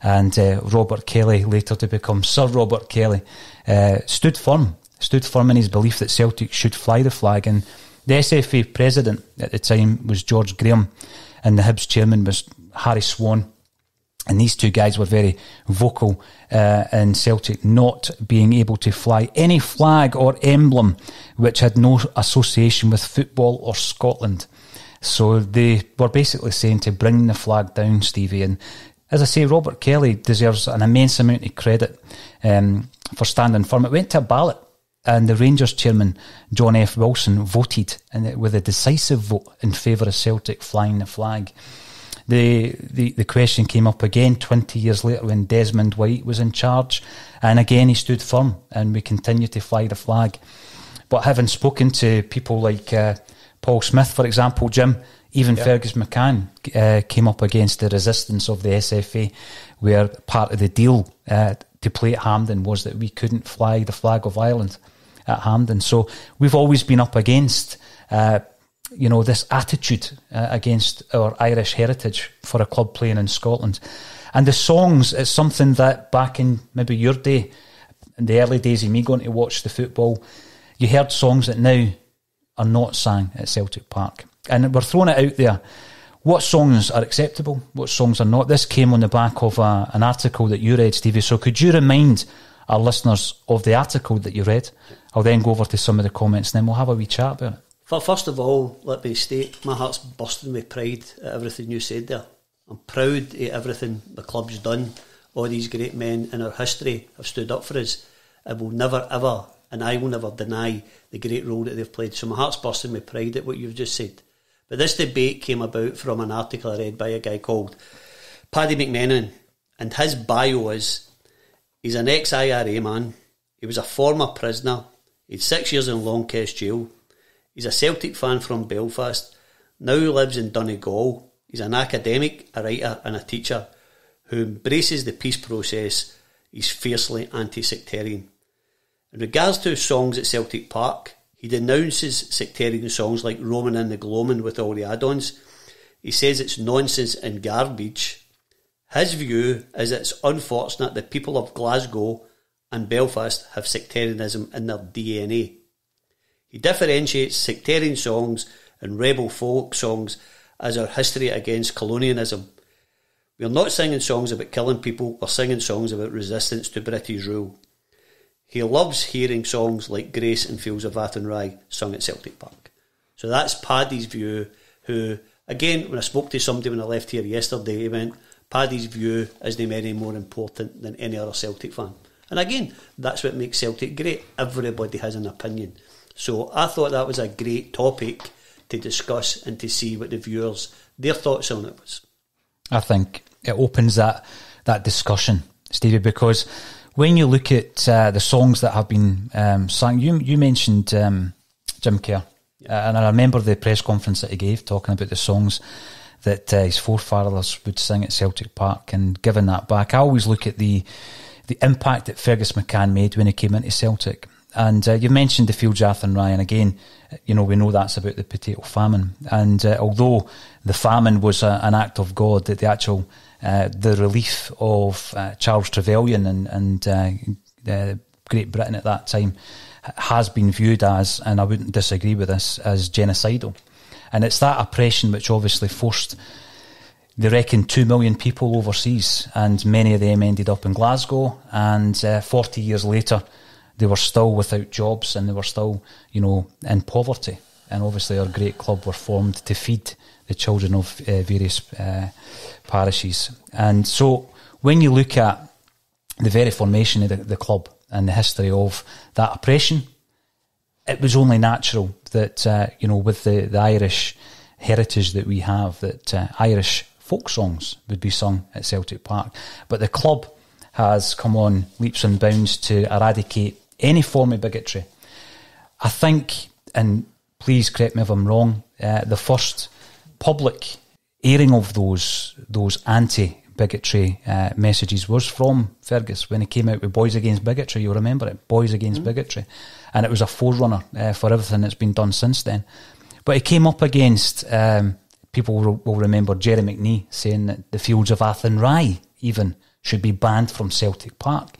Speaker 1: and uh, Robert Kelly, later to become Sir Robert Kelly, uh, stood firm, stood firm in his belief that Celtic should fly the flag. And the SFA president at the time was George Graham, and the Hibs chairman was Harry Swan. And these two guys were very vocal uh, in Celtic not being able to fly any flag or emblem which had no association with football or Scotland. So they were basically saying to bring the flag down, Stevie, and as I say, Robert Kelly deserves an immense amount of credit um, for standing firm. It went to a ballot, and the Rangers chairman, John F. Wilson, voted with a decisive vote in favour of Celtic flying the flag. The, the, the question came up again 20 years later when Desmond White was in charge, and again he stood firm, and we continue to fly the flag. But having spoken to people like uh, Paul Smith, for example, Jim, even yep. Fergus McCann uh, came up against the resistance of the SFA, where part of the deal uh, to play at Hampden was that we couldn't fly the flag of Ireland at Hampden. So we've always been up against, uh, you know, this attitude uh, against our Irish heritage for a club playing in Scotland. And the songs is something that back in maybe your day, in the early days of me going to watch the football, you heard songs that now are not sang at Celtic Park and we're throwing it out there. What songs are acceptable? What songs are not? This came on the back of a, an article that you read, Stevie. So could you remind our listeners of the article that you read? I'll then go over to some of the comments, and then we'll have a wee chat about it.
Speaker 2: First of all, let me state my heart's bursting with pride at everything you said there. I'm proud of everything the club's done. All these great men in our history have stood up for us. I will never, ever, and I will never deny the great role that they've played. So my heart's bursting with pride at what you've just said. But this debate came about from an article I read by a guy called Paddy McMenamin, and his bio is he's an ex IRA man, he was a former prisoner, he's six years in Long Kesh jail, he's a Celtic fan from Belfast, now lives in Donegal, he's an academic, a writer, and a teacher who embraces the peace process, he's fiercely anti sectarian. In regards to his songs at Celtic Park, he denounces sectarian songs like Roaming in the Gloaming with all the add ons. He says it's nonsense and garbage. His view is it's unfortunate the people of Glasgow and Belfast have sectarianism in their DNA. He differentiates sectarian songs and rebel folk songs as our history against colonialism. We're not singing songs about killing people, we're singing songs about resistance to British rule. He loves hearing songs like Grace and Fields of Athenry sung at Celtic Park. So that's Paddy's view, who, again, when I spoke to somebody when I left here yesterday, he went, Paddy's view isn't any more important than any other Celtic fan. And again, that's what makes Celtic great. Everybody has an opinion. So I thought that was a great topic to discuss and to see what the viewers, their thoughts on it was.
Speaker 1: I think it opens that that discussion, Stevie, because when you look at uh, the songs that have been um, sung, you you mentioned um, Jim Kerr, uh, and I remember the press conference that he gave talking about the songs that uh, his forefathers would sing at Celtic Park, and giving that back, I always look at the the impact that Fergus McCann made when he came into Celtic. And uh, you mentioned the field Athenry, and again, you know, we know that's about the potato famine. And uh, although the famine was a, an act of God, that the actual uh, the relief of uh, Charles Trevelyan and, and uh, Great Britain at that time has been viewed as, and I wouldn't disagree with this, as genocidal. And it's that oppression which obviously forced, they reckon, two million people overseas, and many of them ended up in Glasgow. And uh, 40 years later, they were still without jobs and they were still, you know, in poverty. And obviously, our great club were formed to feed the children of uh, various uh, parishes. And so, when you look at the very formation of the, the club, and the history of that oppression, it was only natural that uh, you know with the, the Irish heritage that we have that uh, Irish folk songs would be sung at Celtic Park. But the club has come on leaps and bounds to eradicate any form of bigotry. I think, and please correct me if I'm wrong, uh, the first public airing of those those anti bigotry uh, messages was from Fergus when he came out with Bhoys Against Bigotry. You'll remember it, Bhoys Against mm Bigotry. And it was a forerunner uh, for everything that's been done since then. But he came up against, um, people will, will, remember Gerry McNee saying that the fields of Athenry even should be banned from Celtic Park.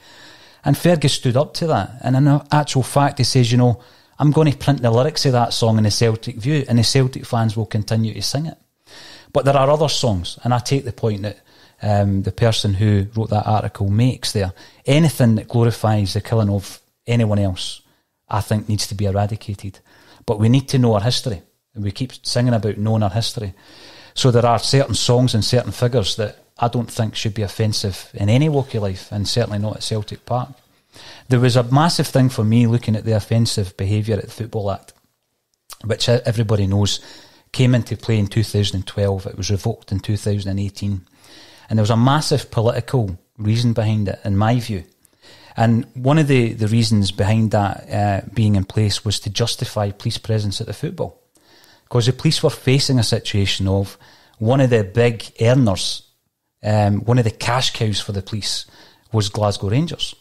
Speaker 1: And Fergus stood up to that. And in actual fact, he says, you know, I'm going to print the lyrics of that song in the Celtic View, and the Celtic fans will continue to sing it. But there are other songs, and I take the point that um, the person who wrote that article makes there. Anything that glorifies the killing of anyone else, I think, needs to be eradicated. But we need to know our history. And we keep singing about knowing our history. So there are certain songs and certain figures that I don't think should be offensive in any walk of life, and certainly not at Celtic Park. There was a massive thing for me looking at the offensive behaviour at the Football Act, which everybody knows came into play in 2012. It was revoked in 2018. And there was a massive political reason behind it, in my view. And one of the, the reasons behind that uh, being in place was to justify police presence at the football. Because the police were facing a situation of one of the big earners, um, one of the cash cows for the police was Glasgow Rangers.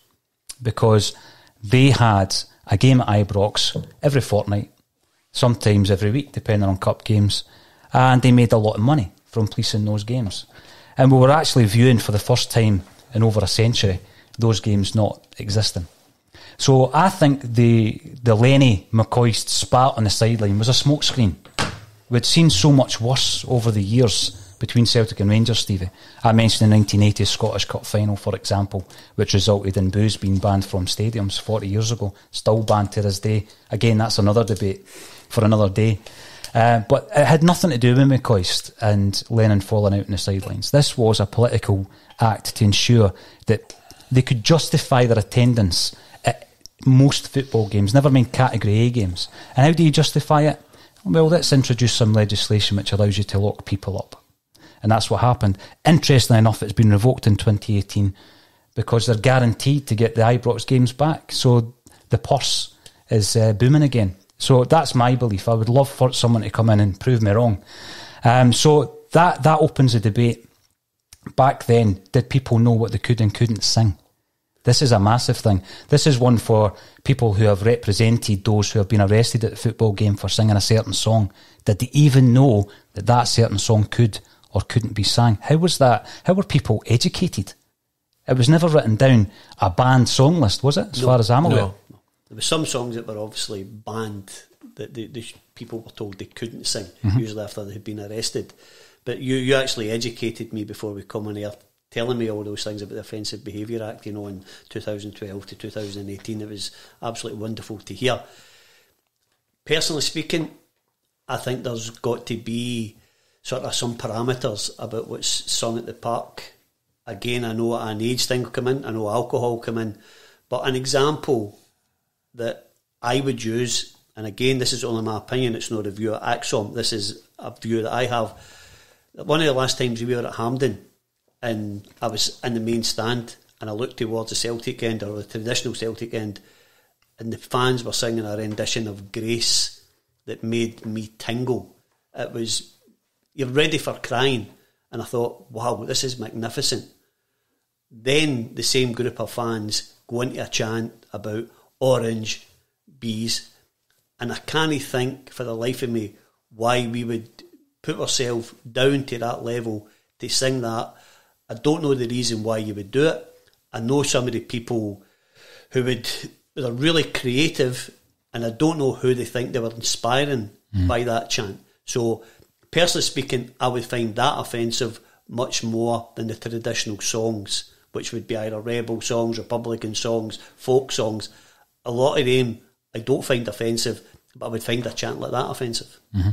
Speaker 1: Because they had a game at Ibrox every fortnight, sometimes every week, depending on cup games, and they made a lot of money from policing those games. And we were actually viewing for the first time in over a century those games not existing. So I think the the Lennon McCoist spat on the sideline was a smokescreen. We'd seen so much worse over the years between Celtic and Rangers, Stevie. I mentioned the 1980 Scottish Cup final, for example, which resulted in booze being banned from stadiums 40 years ago, still banned to this day. Again, that's another debate for another day. Uh, but it had nothing to do with McCoist and Lennon falling out in the sidelines. This was a political act to ensure that they could justify their attendance at most football games, never mind category A games. And how do you justify it? Well, let's introduce some legislation which allows you to lock people up. And that's what happened. Interestingly enough, it's been revoked in 2018 because they're guaranteed to get the Ibrox games back. So the purse is uh, booming again. So that's my belief. I would love for someone to come in and prove me wrong. Um, so that that opens a debate. Back then, did people know what they could and couldn't sing? This is a massive thing. This is one for people who have represented those who have been arrested at the football game for singing a certain song. Did they even know that that certain song could or couldn't be sang? How was that? How were people educated? It was never written down a banned song list, was it? As no, far as I'm aware. No.
Speaker 2: There were some songs that were obviously banned that the, the people were told they couldn't sing, mm-hmm. usually after they had been arrested. But you, you actually educated me before we come on here, telling me all those things about the Offensive Behaviour Act, you know, in 2012 to 2018. It was absolutely wonderful to hear. Personally speaking, I think there's got to be sort of some parameters about what's sung at the park. Again, I know an age thing will come in, I know alcohol come in, but an example that I would use, and again, this is only my opinion, it's not a view at ACSOM, this is a view that I have. One of the last times we were at Hampden, and I was in the main stand, and I looked towards the Celtic end, or the traditional Celtic end, and the fans were singing a rendition of Grace that made me tingle. It was, you're ready for crying. And I thought, wow, this is magnificent. Then the same group of fans go into a chant about orange, bees, and I can't think for the life of me why we would put ourselves down to that level to sing that. I don't know the reason why you would do it. I know some of the people who would they're really creative, and I don't know who they think they were inspiring mm. by that chant. So, personally speaking, I would find that offensive much more than the traditional songs, which would be either rebel songs, Republican songs, folk songs. A lot of them I don't find offensive, but I would find a chant like that offensive.
Speaker 1: Mm-hmm.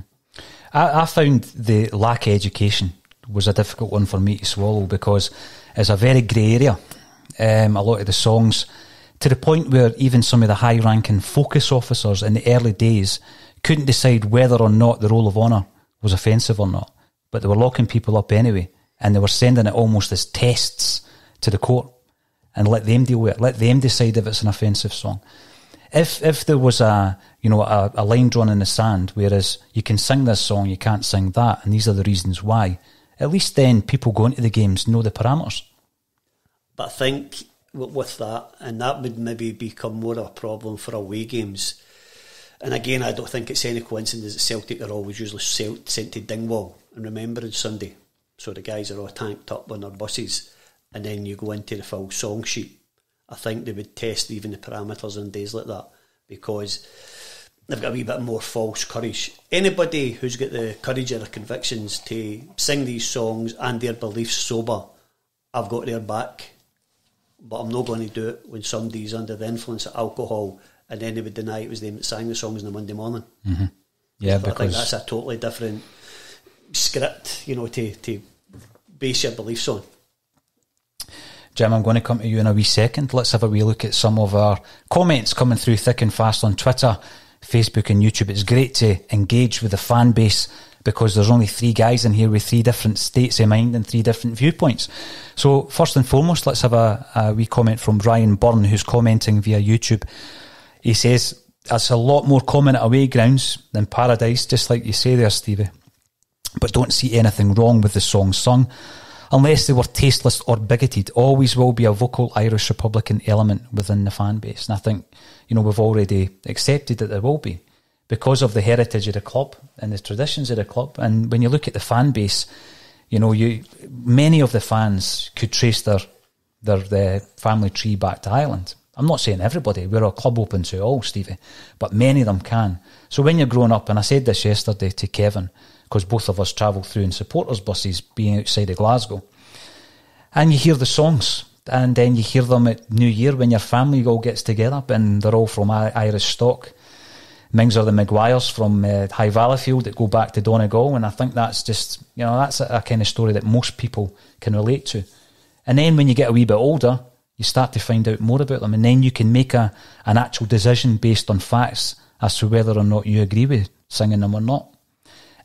Speaker 1: I, I found the lack of education was a difficult one for me to swallow because it's a very grey area. Um, a lot of the songs, to the point where even some of the high ranking focus officers in the early days couldn't decide whether or not the roll of honour was offensive or not. But they were locking people up anyway, and they were sending it almost as tests to the court and let them deal with it, let them decide if it's an offensive song if if there was a you know a, a, line drawn in the sand, whereas you can sing this song, you can't sing that, and these are the reasons why. At least then people going to the games know the parameters.
Speaker 2: But I think with that, and that would maybe become more of a problem for away games. And again, I don't think it's any coincidence that Celtic are always usually sent to Dingwall and Remembrance Sunday. So the guys are all tanked up on their buses, and then you go into the full song sheet I think they would test even the parameters on days like that because they've got a wee bit more false courage. Anybody who's got the courage or the convictions to sing these songs and their beliefs sober, I've got their back. But I'm not going to do it when somebody's under the influence of alcohol and then they would deny it was them that sang the songs on the Monday morning.
Speaker 1: Mm-hmm. Yeah,
Speaker 2: but because I think that's a totally different script, you know, to, to base your beliefs on.
Speaker 1: Jim, I'm going to come to you in a wee second. Let's have a wee look at some of our comments coming through thick and fast on Twitter, Facebook, and YouTube. It's great to engage with the fan base because there's only three guys in here with three different states of mind and three different viewpoints. So, first and foremost, let's have a, a wee comment from Brian Byrne, who's commenting via YouTube. He says, It's a lot more common at away grounds than paradise, just like you say there, Stevie. But don't see anything wrong with the song sung unless they were tasteless or bigoted, always will be a vocal Irish Republican element within the fan base. And I think, you know, we've already accepted that there will be because of the heritage of the club and the traditions of the club. And when you look at the fan base, you know, you many of the fans could trace their their, their family tree back to Ireland. I'm not saying everybody, we're a club open to all, Stevie, but many of them can. So when you're growing up, and I said this yesterday to Kevin, because both of us travel through in supporters' buses being outside of Glasgow. And you hear the songs, and then you hear them at New Year when your family all gets together, and they're all from Irish stock. Mings are the Maguires from uh, High Valleyfield that go back to Donegal, and I think that's just, you know, that's a, a kind of story that most people can relate to. And then when you get a wee bit older, you start to find out more about them, and then you can make a, an actual decision based on facts as to whether or not you agree with singing them or not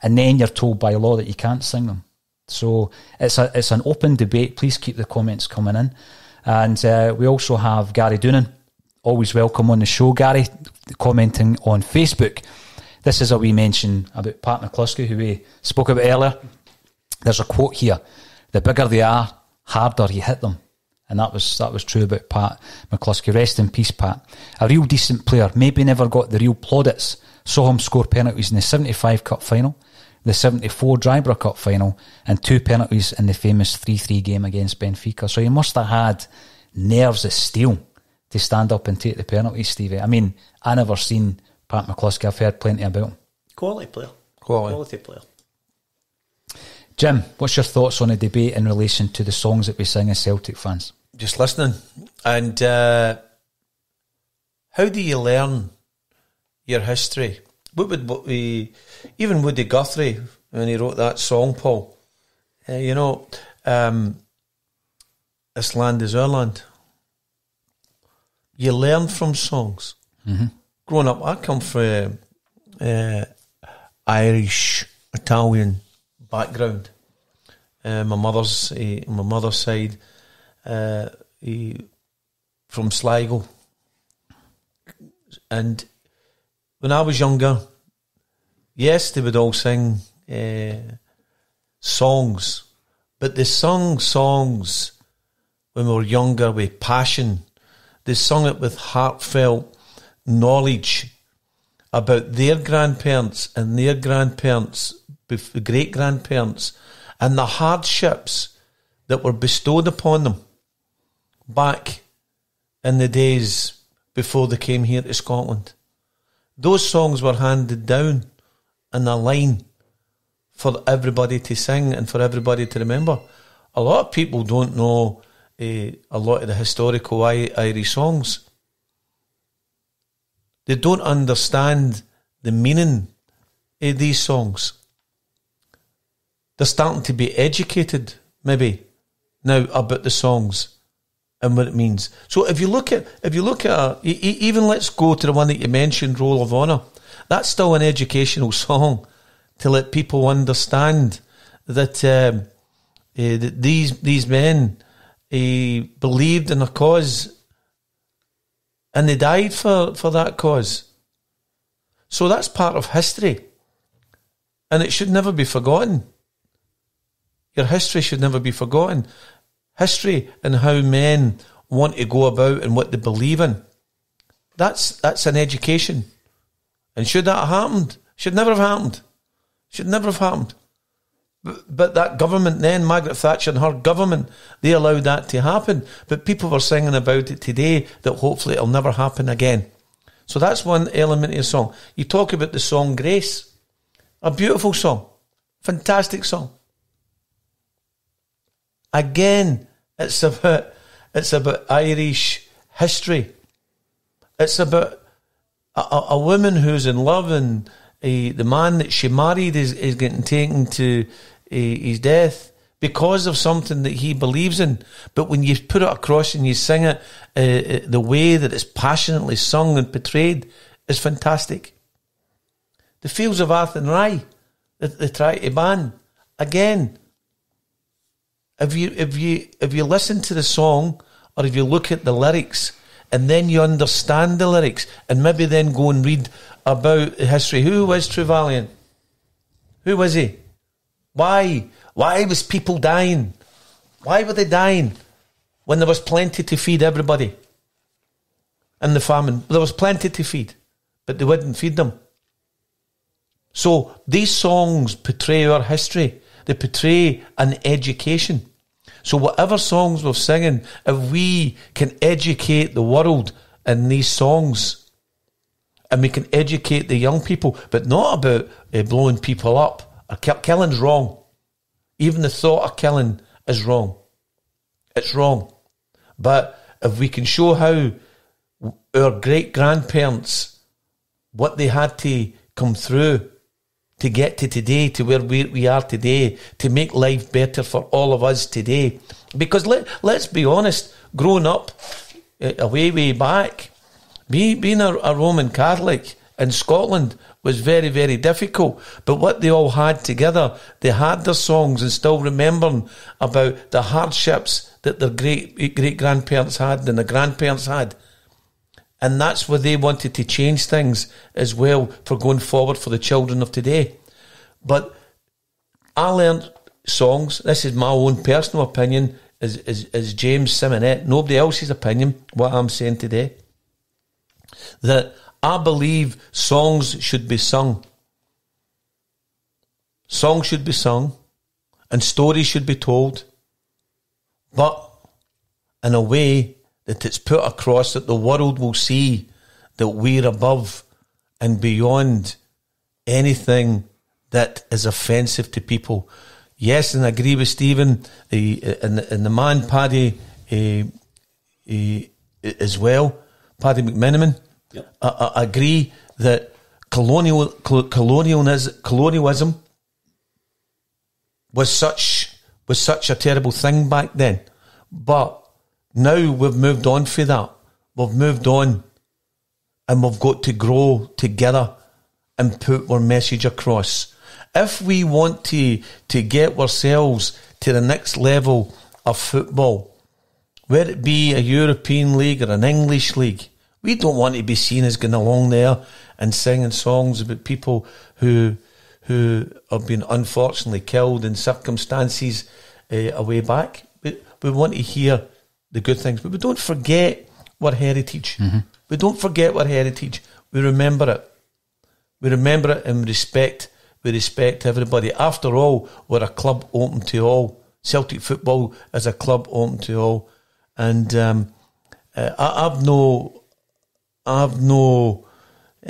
Speaker 1: and then you're told by law that you can't sing them. So it's a it's an open debate. Please keep the comments coming in, and uh, we also have Gary Doonan. Always welcome on the show, Gary, commenting on Facebook. This is a wee mention about Pat McCluskey, who we spoke about earlier. There's a quote here: "The bigger they are, harder you hit them." And that was that was true about Pat McCluskey. Rest in peace, Pat. A real decent player. Maybe never got the real plaudits. Saw him score penalties in the 75 Cup final the 74 Drybrough Cup final, and two penalties in the famous 3 3 game against Benfica. So he must have had nerves of steel to stand up and take the penalties, Stevie. I mean, I never seen Pat McCluskey. I've heard plenty about him.
Speaker 2: Quality player.
Speaker 3: Quality.
Speaker 2: Quality player.
Speaker 1: Jim, what's your thoughts on the debate in relation to the songs that we sing as Celtic fans?
Speaker 3: Just listening. And uh, how do you learn your history? what would what we even Woody Guthrie when he wrote that song, Paul? Uh, you know, um, this land is our land. You learn from songs.
Speaker 1: Mm-hmm.
Speaker 3: Growing up, I come from uh, Irish Italian background. Uh, my mother's uh, my mother's side, uh, from Sligo, and when I was younger, yes, they would all sing uh, songs, but they sung songs when we were younger with passion. They sung it with heartfelt knowledge about their grandparents and their grandparents, great grandparents, and the hardships that were bestowed upon them back in the days before they came here to Scotland. Those songs were handed down in a line for everybody to sing and for everybody to remember. A lot of people don't know uh, a lot of the historical Irish songs. They don't understand the meaning of these songs. They're starting to be educated, maybe, now about the songs and what it means. So if you look at if you look at a, even let's go to the one that you mentioned, Roll of Honour. That's still an educational song to let people understand that, um, uh, that these these men uh, believed in a cause and they died for, for that cause. So that's part of history. And it should never be forgotten. Your history should never be forgotten. History and how men want to go about and what they believe in. That's that's an education. And should that have happened? Should never have happened. Should never have happened. But, but that government then, Margaret Thatcher and her government, they allowed that to happen. But people were singing about it today that hopefully it'll never happen again. So that's one element of your song. You talk about the song Grace. A beautiful song. Fantastic song. Again, it's about it's about Irish history. It's about a, a woman who's in love and uh, the man that she married is, is getting taken to uh, his death because of something that he believes in. But when you put it across and you sing it, uh, the way that it's passionately sung and portrayed is fantastic. The Fields of Athenry, that they try to ban, again, if you if you if you listen to the song or if you look at the lyrics and then you understand the lyrics and maybe then go and read about the history. Who was Trevelyan? Who was he? Why? Why was people dying? Why were they dying when there was plenty to feed everybody? And the famine, there was plenty to feed, but they wouldn't feed them. So these songs portray our history. They portray an education. So whatever songs we're singing, if we can educate the world in these songs, and we can educate the young people, but not about uh, blowing people up. Killing's wrong. Even the thought of killing is wrong. It's wrong. But if we can show how our great grandparents, what they had to come through to get to today, to where we, we are today, to make life better for all of us today. Because let, let's be honest, growing up uh, way, way back, me being a, a Roman Catholic in Scotland was very, very difficult. But what they all had together, they had their songs and still remembering about the hardships that their great great grandparents had and the grandparents had. And that's where they wanted to change things as well for going forward for the children of today. But I learned songs, this is my own personal opinion, as, as, James Simonet, nobody else's opinion, what I'm saying today that I believe songs should be sung. Songs should be sung and stories should be told, but in a way that it's put across that the world will see that we're above and beyond anything that is offensive to people. Yes, and I agree with Stephen uh, and, and the man Paddy uh, uh, as well, Paddy McMenamin.
Speaker 2: Yep.
Speaker 3: I, I, agree that colonial colonialism, colonialism was such was such a terrible thing back then, but now we've moved on for that. We've moved on, and we've got to grow together and put our message across. If we want to to get ourselves to the next level of football, whether it be a European league or an English league, we don't want to be seen as going along there and singing songs about people who who have been unfortunately killed in circumstances uh, a way back. We, we want to hear the good things, but we don't forget our heritage.
Speaker 1: Mm-hmm.
Speaker 3: We don't forget our heritage. We remember it. We remember it and respect. We respect everybody. After all, we're a club open to all. Celtic football is a club open to all, and um, uh, I, I've no, I've no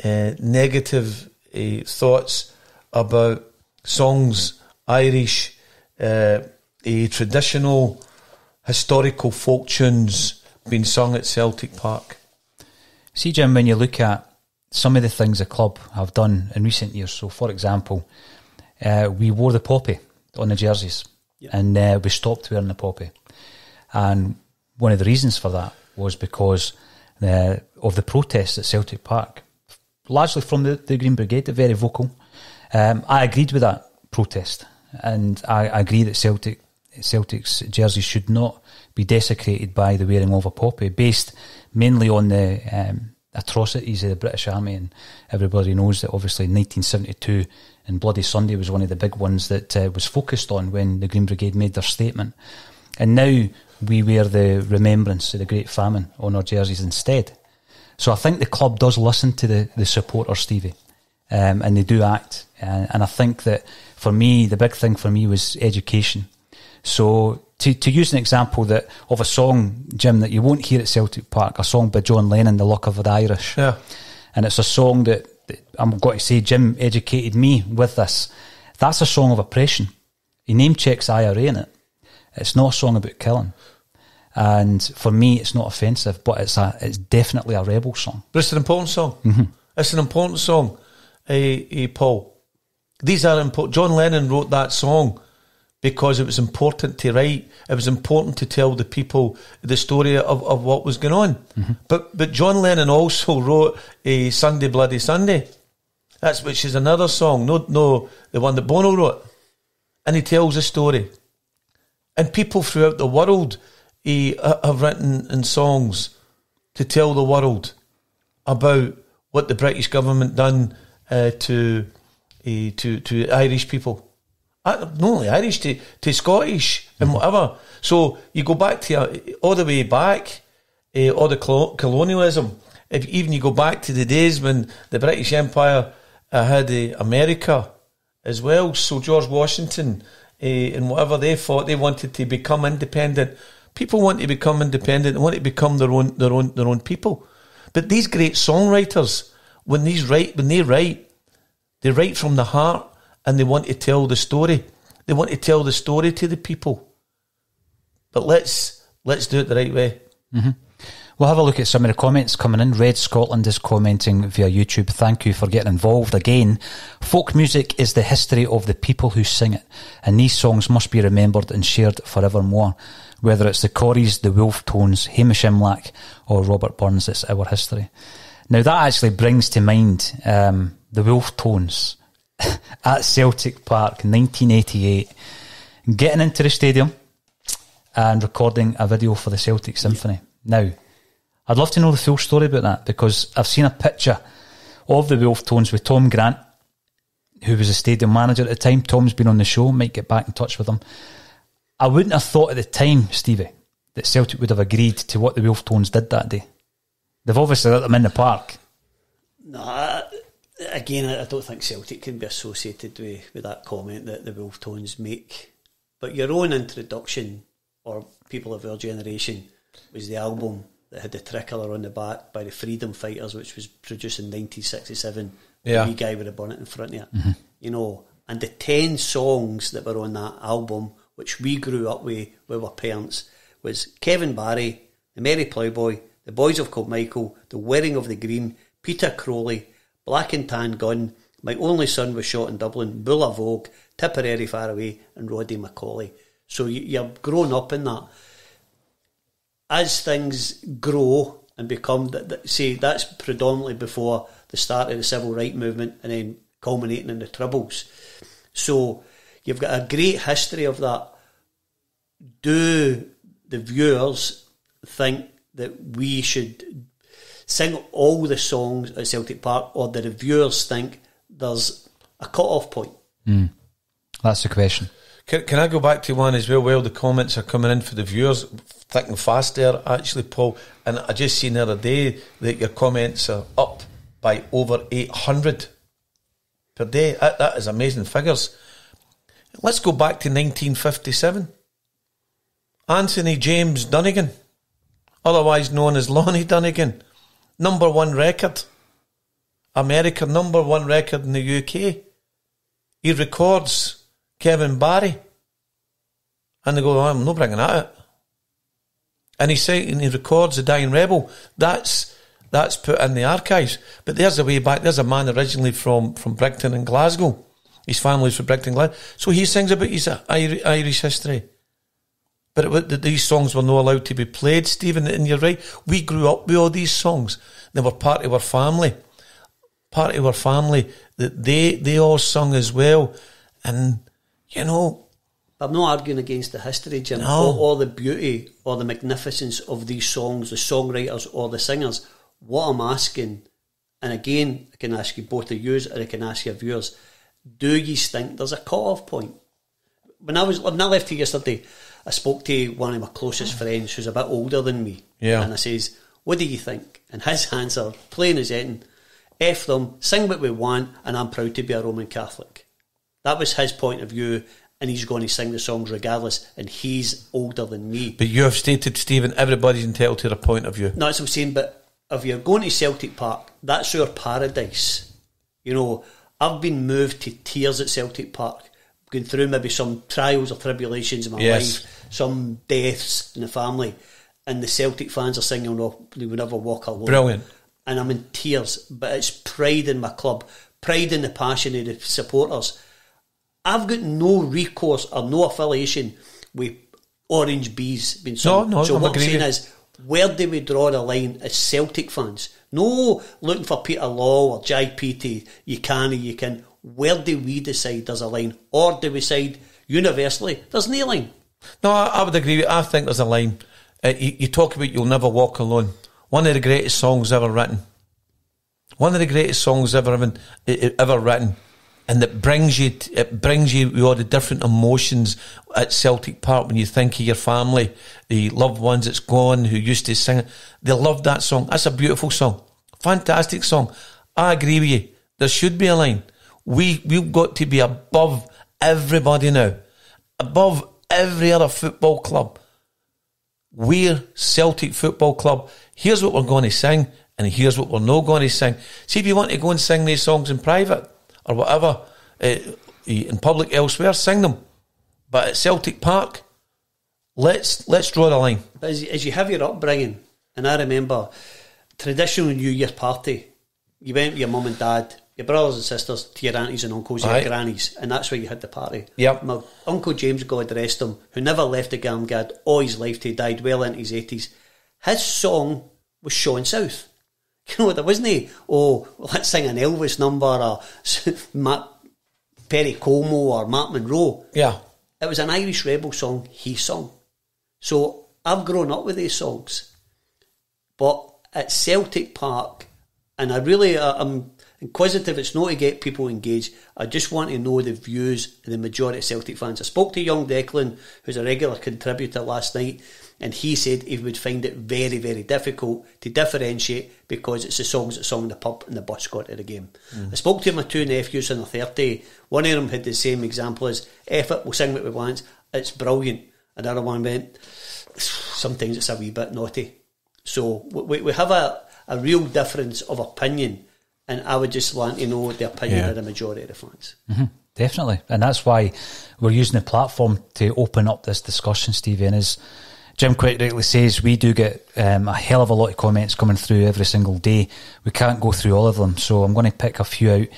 Speaker 3: uh, negative uh, thoughts about songs, Irish, uh, a traditional, historical folk tunes being sung at Celtic Park.
Speaker 1: See, Jim, when you look at some of the things the club have done in recent years, so for example, uh, we wore the poppy on the jerseys yep. and uh, we stopped wearing the poppy. And one of the reasons for that was because uh, of the protests at Celtic Park, largely from the, the Green Brigade, they're very vocal. Um, I agreed with that protest, and I, I agree that Celtic Celtic's jerseys should not be desecrated by the wearing of a poppy, based mainly on the um, atrocities of the British Army. And everybody knows that obviously in 1972 and Bloody Sunday was one of the big ones that uh, was focused on when the Green Brigade made their statement. And now we wear the remembrance of the Great Famine on our jerseys instead. So I think the club does listen to the, the supporters, Stevie, um, and they do act. Uh, and I think that for me, the big thing for me was education. So to, to use an example that of a song, Jim, that you won't hear at Celtic Park, a song by John Lennon, The Luck of the Irish.
Speaker 3: Yeah.
Speaker 1: And it's a song that, that I'm going to say Jim educated me with this. That's a song of oppression. He name checks IRA in it. It's not a song about killing. And for me, it's not offensive, but it's a it's definitely a rebel song.
Speaker 3: But it's an important song.
Speaker 1: Mm-hmm.
Speaker 3: It's an important song, uh, uh, Paul. These are important. John Lennon wrote that song because it was important to write. It was important to tell the people the story of, of what was going on. Mm-hmm. But but John Lennon also wrote a Sunday Bloody Sunday. That's which is another song. No no the one that Bono wrote. And he tells a story. And people throughout the world he uh, have written in songs to tell the world about what the British government done uh, to uh, to to Irish people, uh, only Irish to to Scottish and mm-hmm. whatever. So you go back to uh, all the way back, uh, all the colonialism. If even you go back to the days when the British Empire uh, had America as well, so George Washington and whatever they thought they wanted to become independent People want to become independent and want to become their own their own their own people. But these great songwriters, when these write when they write, they write from the heart and they want to tell the story. They want to tell the story to the people. But let's let's do it the right way.
Speaker 1: Mm-hmm. We'll have a look at some of the comments coming in. Red Scotland is commenting via YouTube. Thank you for getting involved again. Folk music is the history of the people who sing it, and these songs must be remembered and shared forevermore whether it's the Corries, the Wolfe Tones, Hamish Imlach, or Robert Burns, it's our history. Now, that actually brings to mind um, the Wolfe Tones at Celtic Park in 1988, getting into the stadium and recording a video for the Celtic Symphony. Now, I'd love to know the full story about that because I've seen a picture of the Wolfe Tones with Tom Grant, who was a stadium manager at the time. Tom's been on the show, might get back in touch with him. I wouldn't have thought at the time, Stevie, that Celtic would have agreed to what the Wolfe Tones did that day. They've obviously let them in the park.
Speaker 2: No, again, I don't think Celtic can be associated with, with that comment that the Wolfe Tones make. But your own introduction, or people of our generation, was the album that had the tricolour on the back by the Freedom Fighters, which was produced in 1967.
Speaker 3: Yeah.
Speaker 2: The guy with a bonnet in front of you.
Speaker 1: Mm-hmm.
Speaker 2: You know, and the 10 songs that were on that album which we grew up with with our parents, was Kevin Barry, The Merry Ploughboy, The Boys of Michael, The Wearing of the Green, Peter Crowley, Black and Tan Gun, My Only Son Was Shot in Dublin, Bull of Vogue, Tipperary Far Away, and Roddy McCorley. So you, you've grown up in that. As things grow and become, see, that's predominantly before the start of the civil rights movement and then culminating in the Troubles. So You've got a great history of that. Do the viewers think that we should sing all the songs at Celtic Park, or the viewers think there's a cut off point?
Speaker 1: Mm. That's the question.
Speaker 3: Can, can I go back to one as well? Well, the comments are coming in for the viewers, thick and fast there, actually, Paul. And I just seen the other day that your comments are up by over 800 per day. That, that is amazing figures. Let's go back to 1957. Anthony James Donegan, otherwise known as Lonnie Donegan, number one record. America, number one record in the UK. He records Kevin Barry. And they go, oh, I'm not bringing that out. And he say, and he records the Dying Rebel. That's that's put in the archives. But there's a way back. There's a man originally from from Brigton and Glasgow. His family's from Brigton, Glasgow. So he sings about his Irish history. But it, these songs were not allowed to be played, Stephen. And you're right. We grew up with all these songs. They were part of our family. Part of our family that they they all sung as well. And you know,
Speaker 2: I'm not arguing against the history, Jim,
Speaker 3: no.
Speaker 2: or, or, the beauty or the magnificence of these songs, the songwriters or the singers. What I'm asking, and again, I can ask you both of you, or I can ask your viewers, do you think there's a cut-off point? When I was when I left here yesterday, I spoke to one of my closest ah. friends who's a bit older than me,
Speaker 3: yeah.
Speaker 2: and I says, "What do you think?" And his answer, plain as anything, "F them, sing what we want, and I'm proud to be a Roman Catholic." That was his point of view, and he's going to sing the songs regardless, and he's older than me.
Speaker 3: But you have stated, Stephen, everybody's entitled to their point of view.
Speaker 2: No, that's what I'm saying, but if you're going to Celtic Park, that's our paradise. You know, I've been moved to tears at Celtic Park, going through maybe some trials or tribulations in my
Speaker 3: yes.
Speaker 2: life, some deaths in the family, and the Celtic fans are singing, "Oh, they would never walk alone."
Speaker 3: Brilliant.
Speaker 2: And I'm in tears, but it's pride in my club, pride in the passion of the supporters I've got no recourse or no affiliation with Orange Bees being
Speaker 3: No, no,
Speaker 2: so
Speaker 3: I'm
Speaker 2: what I'm saying is, where do we draw the line as Celtic fans? No looking for Peter Law or Jai Petey, you can, you can. Where do we decide there's a line? Or do we decide universally there's no line?
Speaker 3: No, I, I would agree. I think there's a line. Uh, you, you talk about You'll Never Walk Alone. One of the greatest songs ever written. One of the greatest songs ever, ever, ever written and it brings you it brings you all the different emotions at Celtic Park when you think of your family, the loved ones that's gone who used to sing it. They love that song. That's a beautiful song, fantastic song. I agree with you. There should be a line. We we've got to be above everybody now, above every other football club. We're Celtic Football Club. Here's what we're going to sing, and here's what we're not going to sing. See if you want to go and sing these songs in private or whatever uh, in public elsewhere, sing them. But at Celtic Park, let's let's draw the line.
Speaker 2: But as, as you have your upbringing, and I remember traditional New Year's party, you went with your mum and dad, your brothers and sisters, to your aunties and uncles, your grannies, and that's where you had the party.
Speaker 3: Yep.
Speaker 2: My uncle James, God rest him, who never left the Garngad all his life, he died well into his eighties. His song was Sean South. You know, there wasn't a, oh, let's sing an Elvis number or Matt Perry Como or Matt Monro.
Speaker 3: Yeah.
Speaker 2: It was an Irish rebel song he sung. So I've grown up with these songs. But at Celtic Park, and I really, uh, I'm inquisitive, it's not to get people engaged. I just want to know the views of the majority of Celtic fans. I spoke to young Declan, who's a regular contributor last night, and he said he would find it very, very difficult to differentiate because it's the songs that sung in the pub and the bus got to the game.
Speaker 3: Mm.
Speaker 2: I spoke to my two nephews in the 30. One of them had the same example as, it, we'll sing what we want. It's brilliant. Another one went, sometimes it's a wee bit naughty. So we, we have a, a real difference of opinion, and I would just want to know the opinion
Speaker 3: Yeah.
Speaker 2: of the majority of the fans.
Speaker 1: Mm-hmm. Definitely. And that's why we're using the platform to open up this discussion, Stevie. And as Jim quite rightly says, we do get um, a hell of a lot of comments coming through every single day. We can't go through all of them. So I'm going to pick a few out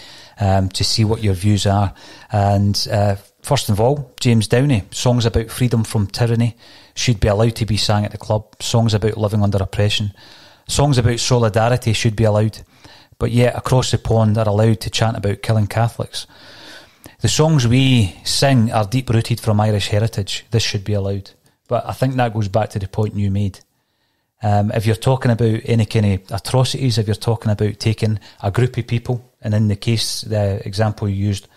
Speaker 1: um, to see what your views are. And uh, first of all, James Downey, songs about freedom from tyranny should be allowed to be sang at the club. Songs about living under oppression. Songs about solidarity should be allowed. But yet, across the pond, are allowed to chant about killing Catholics. The songs we sing are deep rooted from Irish heritage. This should be allowed. But I think that goes back to the point you made. Um, if you're talking about any kind of atrocities, if you're talking about taking a group of people, and in the case, the example you used,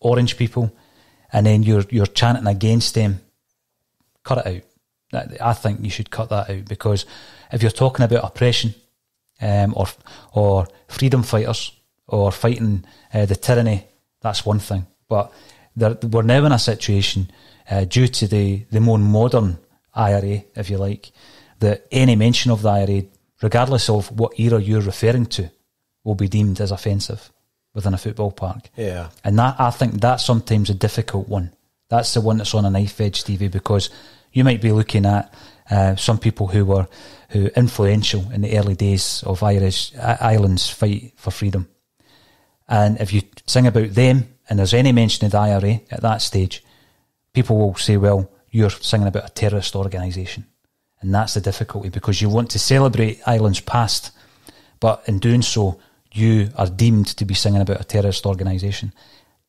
Speaker 1: orange people, and then you're you're chanting against them, cut it out. I think you should cut that out because if you're talking about oppression, um, or or freedom fighters or fighting uh, the tyranny, that's one thing. But we're now in a situation uh, due to the the more modern IRA, if you like, that any mention of the IRA, regardless of what era you're referring to, will be deemed as offensive within a football park.
Speaker 3: Yeah.
Speaker 1: And that I think that's sometimes a difficult one. That's the one that's on a knife edge, Stevie, because you might be looking at uh, some people who were who influential in the early days of Irish Ireland's fight for freedom. And if you sing about them and there's any mention of the IRA at that stage, people will say, well, you're singing about a terrorist organisation. And that's the difficulty because you want to celebrate Ireland's past, but in doing so, you are deemed to be singing about a terrorist organisation.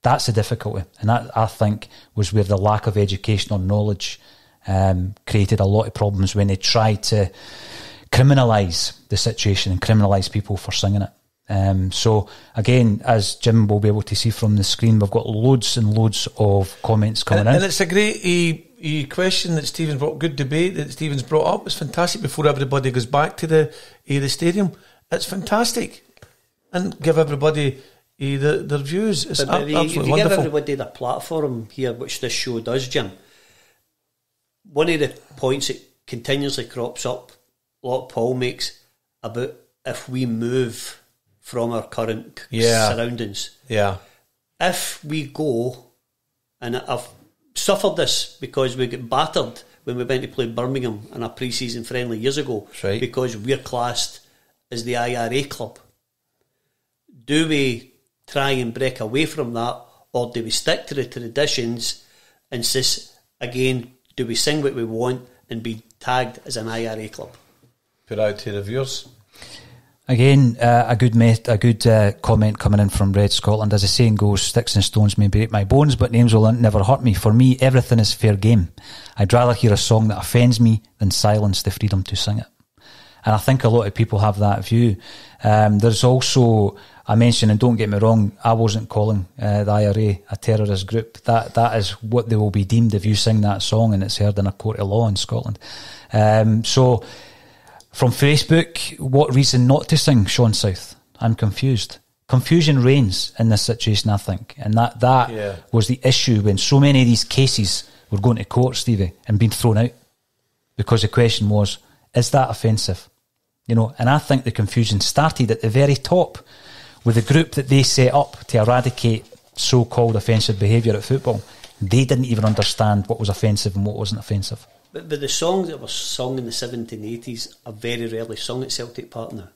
Speaker 1: That's the difficulty. And that, I think, was where the lack of education or knowledge um, created a lot of problems when they tried to criminalise the situation and criminalise people for singing it. Um, so again, as Jim will be able to see from the screen, we've got loads and loads of comments coming
Speaker 3: and,
Speaker 1: in.
Speaker 3: And it's a great uh, question that Stephen's brought, good debate that Stephen's brought up. It's fantastic before everybody goes back to the uh, the stadium. It's fantastic, and give everybody uh, the, their views. It's
Speaker 2: but, but
Speaker 3: absolutely
Speaker 2: if you
Speaker 3: wonderful.
Speaker 2: give everybody the platform here, which this show does, Jim. One of the points that continuously crops up, a lot Paul makes about if we move from our current
Speaker 3: yeah.
Speaker 2: surroundings.
Speaker 3: Yeah.
Speaker 2: If we go, and I've suffered this because we get battered when we went to play Birmingham in a pre-season friendly years ago,
Speaker 3: right.
Speaker 2: because we're classed as the IRA club. Do we try and break away from that, or do we stick to the traditions and insist again? Do we sing what we want and be tagged as an IRA club?
Speaker 3: Put out to the viewers.
Speaker 1: Again, uh, a good met, a good uh, comment coming in from Red Scotland. As the saying goes, sticks and stones may break my bones, but names will never hurt me. For me, everything is fair game. I'd rather hear a song that offends me than silence the freedom to sing it. And I think a lot of people have that view. Um, there's also, I mentioned, and don't get me wrong, I wasn't calling uh, the IRA a terrorist group. That that is what they will be deemed if you sing that song and it's heard in a court of law in Scotland. Um, so from Facebook, what reason not to sing Sean South? I'm confused. Confusion reigns in this situation, I think, and that that
Speaker 3: yeah.
Speaker 1: was the issue when so many of these cases were going to court, Stevie, and being thrown out because the question was, is that offensive? You know, and I think the confusion started at the very top with the group that they set up to eradicate so-called offensive behaviour at football. They didn't even understand what was offensive and what wasn't offensive.
Speaker 2: But, but the songs that were sung in the 70s and 80s are very rarely sung at Celtic Park now.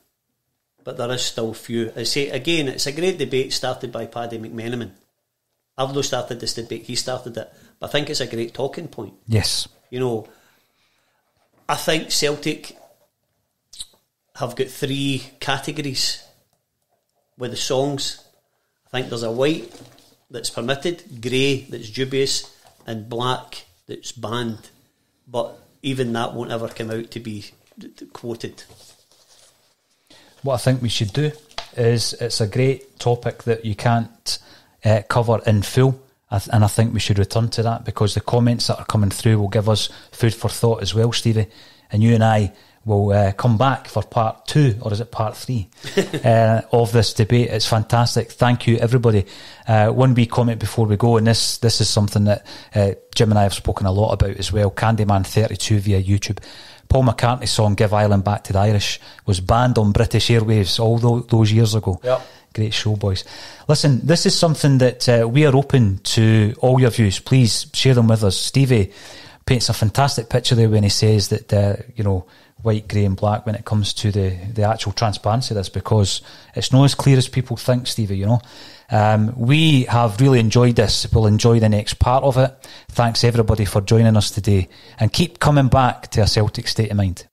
Speaker 2: But there is still few. I say again, it's a great debate started by Paddy McMenamin. I've not started this debate, he started it. But I think it's a great talking point.
Speaker 1: Yes.
Speaker 2: You know, I think Celtic have got three categories with the songs. I think there's a white that's permitted, grey that's dubious, and black that's banned but even that won't ever come out to be quoted.
Speaker 1: What I think we should do is it's a great topic that you can't uh, cover in full. and I think we should return to that because the comments that are coming through will give us food for thought as well, Stevie. And you and I will uh, come back for part two, or is it part three, uh, of this debate. It's fantastic. Thank you, everybody. Uh, one wee comment before we go, and this this is something that uh, Jim and I have spoken a lot about as well. Candyman32 via YouTube. Paul McCartney's song "Give Ireland Back to the Irish" was banned on British Airwaves all those years ago.
Speaker 3: Yep.
Speaker 1: Great show, boys. Listen, this is something that uh, we are open to all your views. Please share them with us. Stevie paints a fantastic picture there when he says that uh, you know white, grey, and black when it comes to the, the actual transparency of this because it's not as clear as people think, Stevie, you know. Um, we have really enjoyed this. We'll enjoy the next part of it. Thanks everybody for joining us today and keep coming back to a Celtic state of mind.